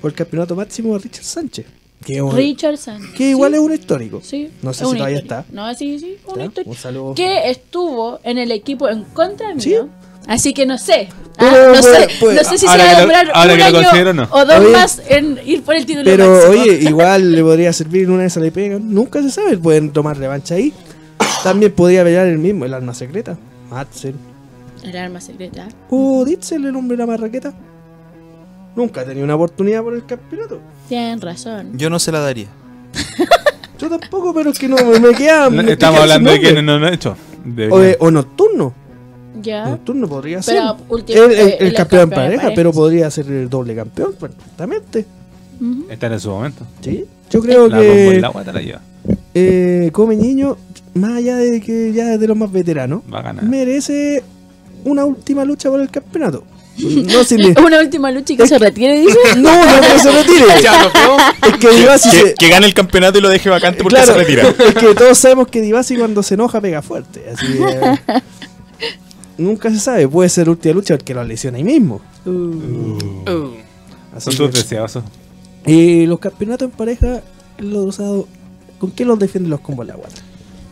por el campeonato máximo a Richard Sánchez. Que, un- Richardson. que igual Sí, es un histórico. Sí. No sé si todavía está. No, sí, sí. Un saludo. Que estuvo en el equipo en contra mío. Sí. Así que no sé. Ah, Pero, no, sé pues, no sé si se va a demorar ahora un que lo año considero, no. o dos Oye. más en ir por el título Pero máximo. oye, igual le podría servir en una de esas le pegan. Nunca se sabe, pueden tomar revancha ahí. También podría pelear el mismo, el arma secreta. Madsen. El arma secreta. O Ditzel, el hombre de la marraqueta. Nunca ha tenido una oportunidad por el campeonato. Tienen razón. Yo no se la daría. Yo tampoco, pero es que no me queda. me Estamos queda hablando de quienes no lo han hecho. De- O, eh, o Nocturno. Ya. Nocturno podría Pero ser. último- el, el- eh, el campeón en pareja, pero podría ser el doble campeón perfectamente. Ujú. Están en su momento. Sí. Yo creo La que el agua te la lleva. eh, Come Niño, más allá de que ya es de los más veteranos, Va a ganar. merece una última lucha por el campeonato. No Una última lucha y que se retire, dice. No, no que se retire. Es que Divasi Que, se... que gane el campeonato y lo deje vacante porque Claro, se retira. es que todos sabemos que Divasi cuando se enoja pega fuerte. Así que, nunca se sabe. Puede ser última lucha porque lo lesiona ahí mismo. Uh, Así Son tus que- deseosos. y los campeonatos en pareja, los usados, ¿con qué los defienden los combos en la guata?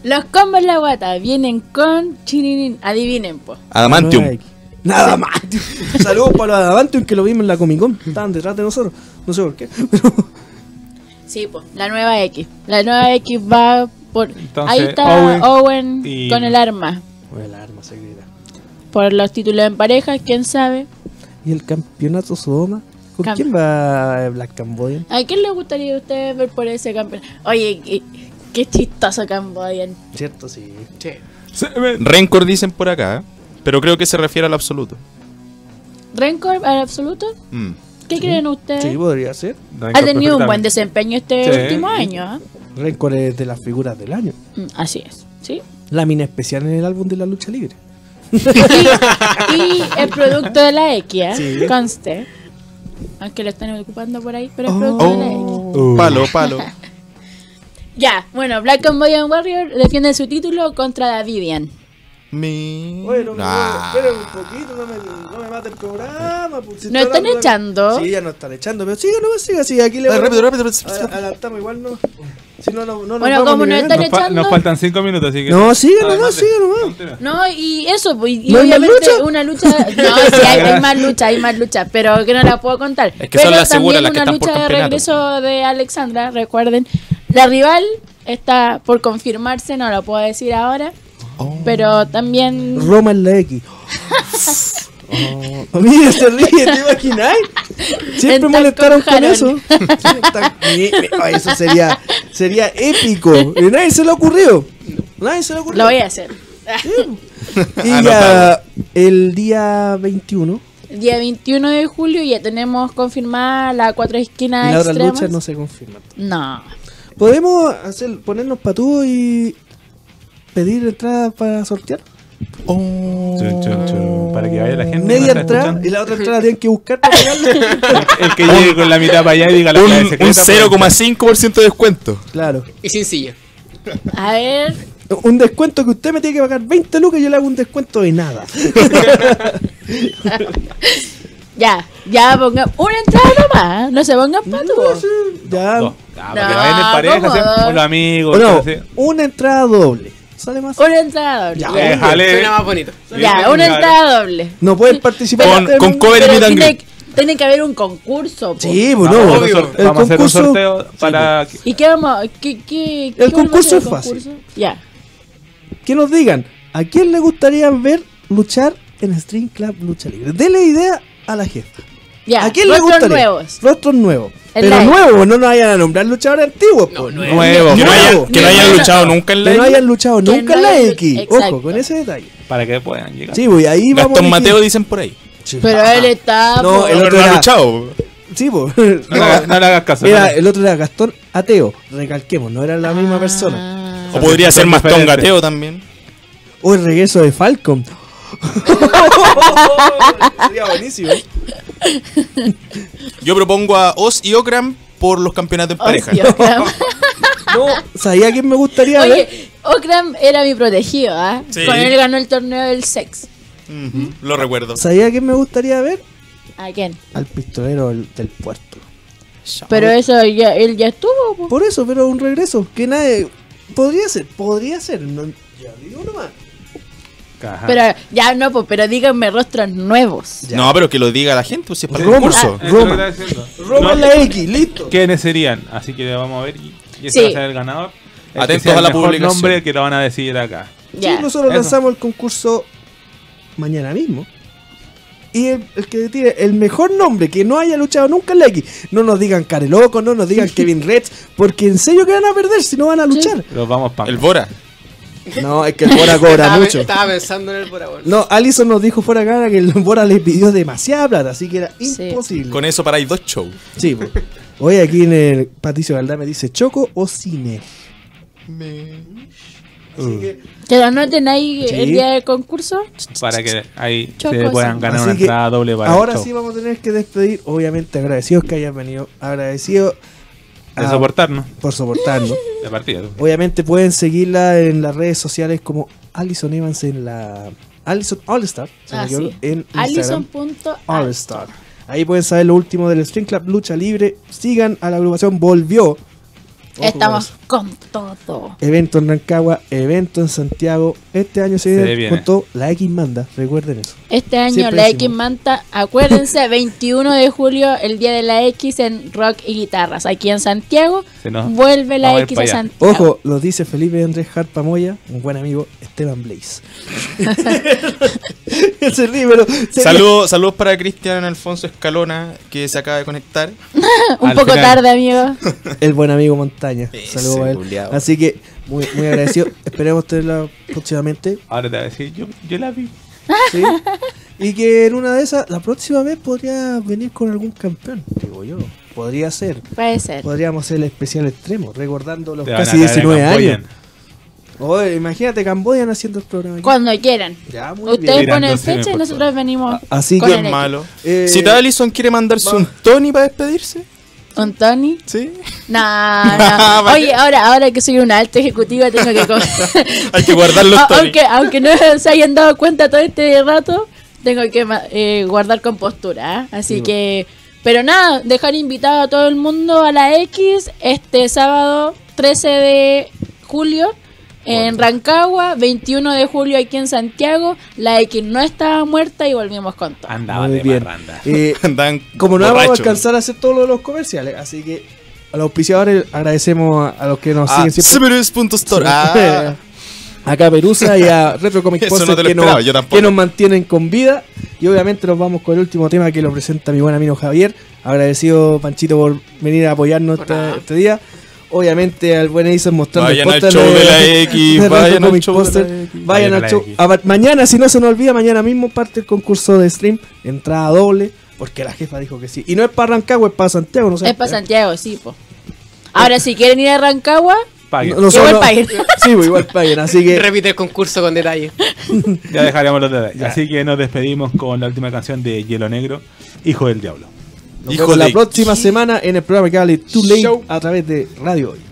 Los combos en la guata vienen con chininín. Adivinen, po. Adamantium. Nada más. Saludos para los Adamantium que lo vimos en la Comic Con. Estaban detrás de nosotros. No sé por qué. Pero Sí, pues, la nueva X. La nueva X va por. Entonces, ahí está Owen Owen, y- con el arma. Bueno, la arma secreta. Por los títulos en pareja, quién sabe. ¿Y el campeonato Sodoma? ¿Con Cam- quién va Black Cambodian? ¿A quién le gustaría a ustedes ver por ese campeón? Oye, qué, qué chistoso Cambodian. Cierto, sí. sí. Rencor dicen por acá, ¿eh? pero creo que se refiere al absoluto. ¿Rencor al absoluto? Mm. ¿Qué creen ustedes? Sí, podría ser. ha tenido un buen desempeño este Sí. último año. ¿ah? Rencor es de las figuras del año. Mm, Así es, ¿sí? Lámina especial en el álbum de la lucha libre. Y, y el producto de la X, ¿eh? Sí. conste. Aunque lo están ocupando por ahí, pero es producto de la X. Uh. Palo, palo. Ya, bueno, Black Cambodian Warrior defiende su título contra Davidian. Mi... Bueno, Ah. esperen un poquito, no me, no me mate el programa. pues, si ¿No está están hablando echando? Sí, ya no están echando, pero siga, no siga, siga. Aquí le rápido, rápido, A- rápido. Adelantamos igual, no. Si no, no, Bueno, como están Nos, fa- echando. nos faltan 5 minutos, así que. No, siga nomás, Adelante. siga nomás. No, y eso, pues, y ¿No hay más obviamente lucha? una lucha. No, sí, hay, hay más lucha, hay más lucha, pero que no la puedo contar. Es que pero son las seguras, también las que una están por lucha de regreso de Alexandra, recuerden. La rival está por confirmarse, no lo puedo decir ahora, Oh. pero también. Roma en la X. Oh, mira, se ríe, ¿te imaginas? Siempre molestaron con Talco eso. Eso sería, sería épico. Y nadie se le ocurrió. Nadie se le ocurrió. Lo voy a hacer. Y Anotado. ya el día 21. El día 21 de julio ya tenemos confirmada la cuatro esquinas la otra lucha no se confirma. No. ¿Podemos hacer, ponernos patúos y pedir entrada para sortear? Oh. Para que vaya la gente. Media ¿no escuchando? y la otra entrada tienen que buscar para pagarla. El que llegue con la mitad para allá y diga la Un, clave un secreta, pues, 0,5% de descuento. Claro. Y sin silla. A ver. Un descuento que usted me tiene que pagar 20 lucas y yo le hago un descuento de nada. Ya, ya pongan una entrada nomás, no se pongan patuos. Ya. Dos. Ah, para que No, vayan en pareja, los amigos. Bueno, una entrada doble. Sale más. Una entrada doble. Ya, Déjale. Suena más bonito. Ya, una entrada doble. No pueden participar. Con- en- con cover y tiene, tiene que haber un concurso. po. Sí, Vamos, bueno. a hacer un obvio. sor- El vamos a hacer un concurso- sorteo para. que- ¿Y qué vamos? ¿Qué, qué, El qué vamos a concurso hacer es el fácil. concurso? Ya. Que nos digan, ¿a quién le gustaría ver luchar en Stream Club Lucha Libre? Dele idea a la jefa. Ya. ¿A quién le rostros gustaría? nuevos. Rostros nuevos. El Pero live. nuevos, no nos vayan a nombrar luchadores antiguos. No, po. nuevo. Que no, haya- Nuevo. que no hayan luchado nunca en la Que no X. hayan luchado nunca en la X. exacto. Ojo, con ese detalle. para que puedan llegar. Sí, voy ahí vamos. a Gastón. Mateo dicen por ahí. Sí. Pero él está. No, po. el otro no ha era- luchado. Sí, po. No, le hagas- no le hagas caso. Era, no. el otro era Gastón Ateo. Recalquemos, no era la misma persona. Ah. O podría ser Mastón. Gateo también. O el regreso de Falcon. Sería buenísimo. Yo propongo a Oz y Okram por los campeonatos en pareja. Okram. No, ¿sabía quién me gustaría ver? Okram era mi protegido, ¿ah? Sí. Con él ganó el torneo del sex. Lo recuerdo. ¿Sabía quién me gustaría ver? ¿A quién? Al pistolero del, del puerto. Pero eso ya, él ya estuvo. po. Por eso, pero un regreso. Que nadie. Podría ser, podría ser. No, ya digo nomás. Ajá. Pero ya no, pues, pero díganme rostros nuevos. Ya. No, pero que lo diga la gente, pues si es para el Roma. lo Roma. Roma No, en la X, listo. ¿Quiénes serían? Así que vamos a ver. Y ese Sí. va a ser el ganador. El Atentos que sea a la el mejor publicación. nombre que lo van a decidir acá. Ya. Sí, nosotros Eso. lanzamos el concurso mañana mismo. Y el, el que tire el mejor nombre que no haya luchado nunca en la X. No nos digan Careloco, no nos digan Kevin Reds. Porque en serio que van a perder si no van a luchar. Los vamos para. El Bora. No, es que el Bora cobra estaba, mucho. estaba pensando en el por ahora. No, Alison nos dijo fuera cara que el Bora le pidió demasiada plata, así que era Sí. imposible. Con eso paráis dos shows. Sí, pues. Hoy aquí en el Patricio Valdá me dice Choco o Cine. Así que, lo anoten ahí Sí. el día del concurso. Para que ahí Choco, se puedan ganar Así una entrada doble para ahora el show. sí vamos a tener que despedir. Obviamente agradecidos que hayas venido. Agradecido De a- soportarnos. por soportarnos. De partida. Obviamente pueden seguirla en las redes sociales como Alison Evans en la Alison Allstar. Ah, sí. En Instagram. Alison.all. Allstar. Ahí pueden saber lo último del Stream Club Lucha Libre. Sigan a la agrupación Volvió. Ojo Estamos con todo. Evento en Rancagua, evento en Santiago. Este año se Se viene con todo. La X manda, recuerden eso. Este año Siempre la decimos. X Manta, acuérdense, 21 de julio, el día de la X en rock y guitarras. Aquí en Santiago, nos- vuelve la vamos X a. Santiago. Ojo, lo dice Felipe Andrés Harpa Moya, un buen amigo, Esteban Blaze. Saludos, saludos para Cristian Alfonso Escalona, que se acaba de conectar. Un Al poco final. tarde, amigo. el buen amigo Montaña. Ese Saludos a él. culiao. Así que muy, muy agradecido. Esperemos tenerla próximamente. Ahora te voy a decir, yo, yo la vi. ¿sí? Y que en una de esas, la próxima vez podría venir con algún campeón, digo yo. Podría ser. Puede ser. Podríamos hacer el especial extremo, recordando los a casi caer a 19 Camboyan. años. Oye, imagínate Cambodian haciendo el programa. aquí. Cuando quieran. Ya, muy Ustedes bien. Ponen fecha y nosotros venimos. Así con que, equipo. malo. Eh, si Alison quiere mandarse un Tony para despedirse, ¿Un Tony? sí. No, no. Oye, ahora, ahora que soy una alta ejecutiva, tengo que. Hay que guardar los Tony. aunque, aunque no se hayan dado cuenta todo este rato, tengo que eh, guardar compostura. ¿ah? Así Sí. que. Pero nada, dejar invitado a todo el mundo a la X este sábado 13 de julio en Rancagua, 21 de julio aquí en Santiago. La X no estaba muerta y volvimos con todo. Andaba Muy de bien. eh, Andan como no vamos a alcanzar a hacer todo lo de los comerciales, así que a los auspiciadores agradecemos a, a los que nos Ah, siguen siempre. Severus.store. Ah. Acá a Perusa y a Retro Comic Eso no que, nos, que nos mantienen con vida. Y obviamente nos vamos con el último tema que lo presenta mi buen amigo Javier. Agradecido, Panchito, por venir a apoyarnos este, este día. Obviamente al buen Edison mostrando Vayan el al show de la X, vayan al show de la Poster. X. Vayan al show. Mañana, si no se nos olvida, mañana mismo parte el concurso de stream. Entrada doble. Porque la jefa dijo que sí. Y no es para Rancagua, es para Santiago. No sé. Es para Santiago, sí, po. Ahora, si quieren ir a Rancagua, Paguen. No- nosotros- Igual paguen. Sí, pues, igual paguen. Así que Repite el concurso con detalle. Ya dejaremos los detalles. Así que nos despedimos con la última canción de Hielo Negro, Hijo del Diablo. Nos Hijo vemos la próxima semana en el programa que vale Too Late Show. a través de Radio Hoy.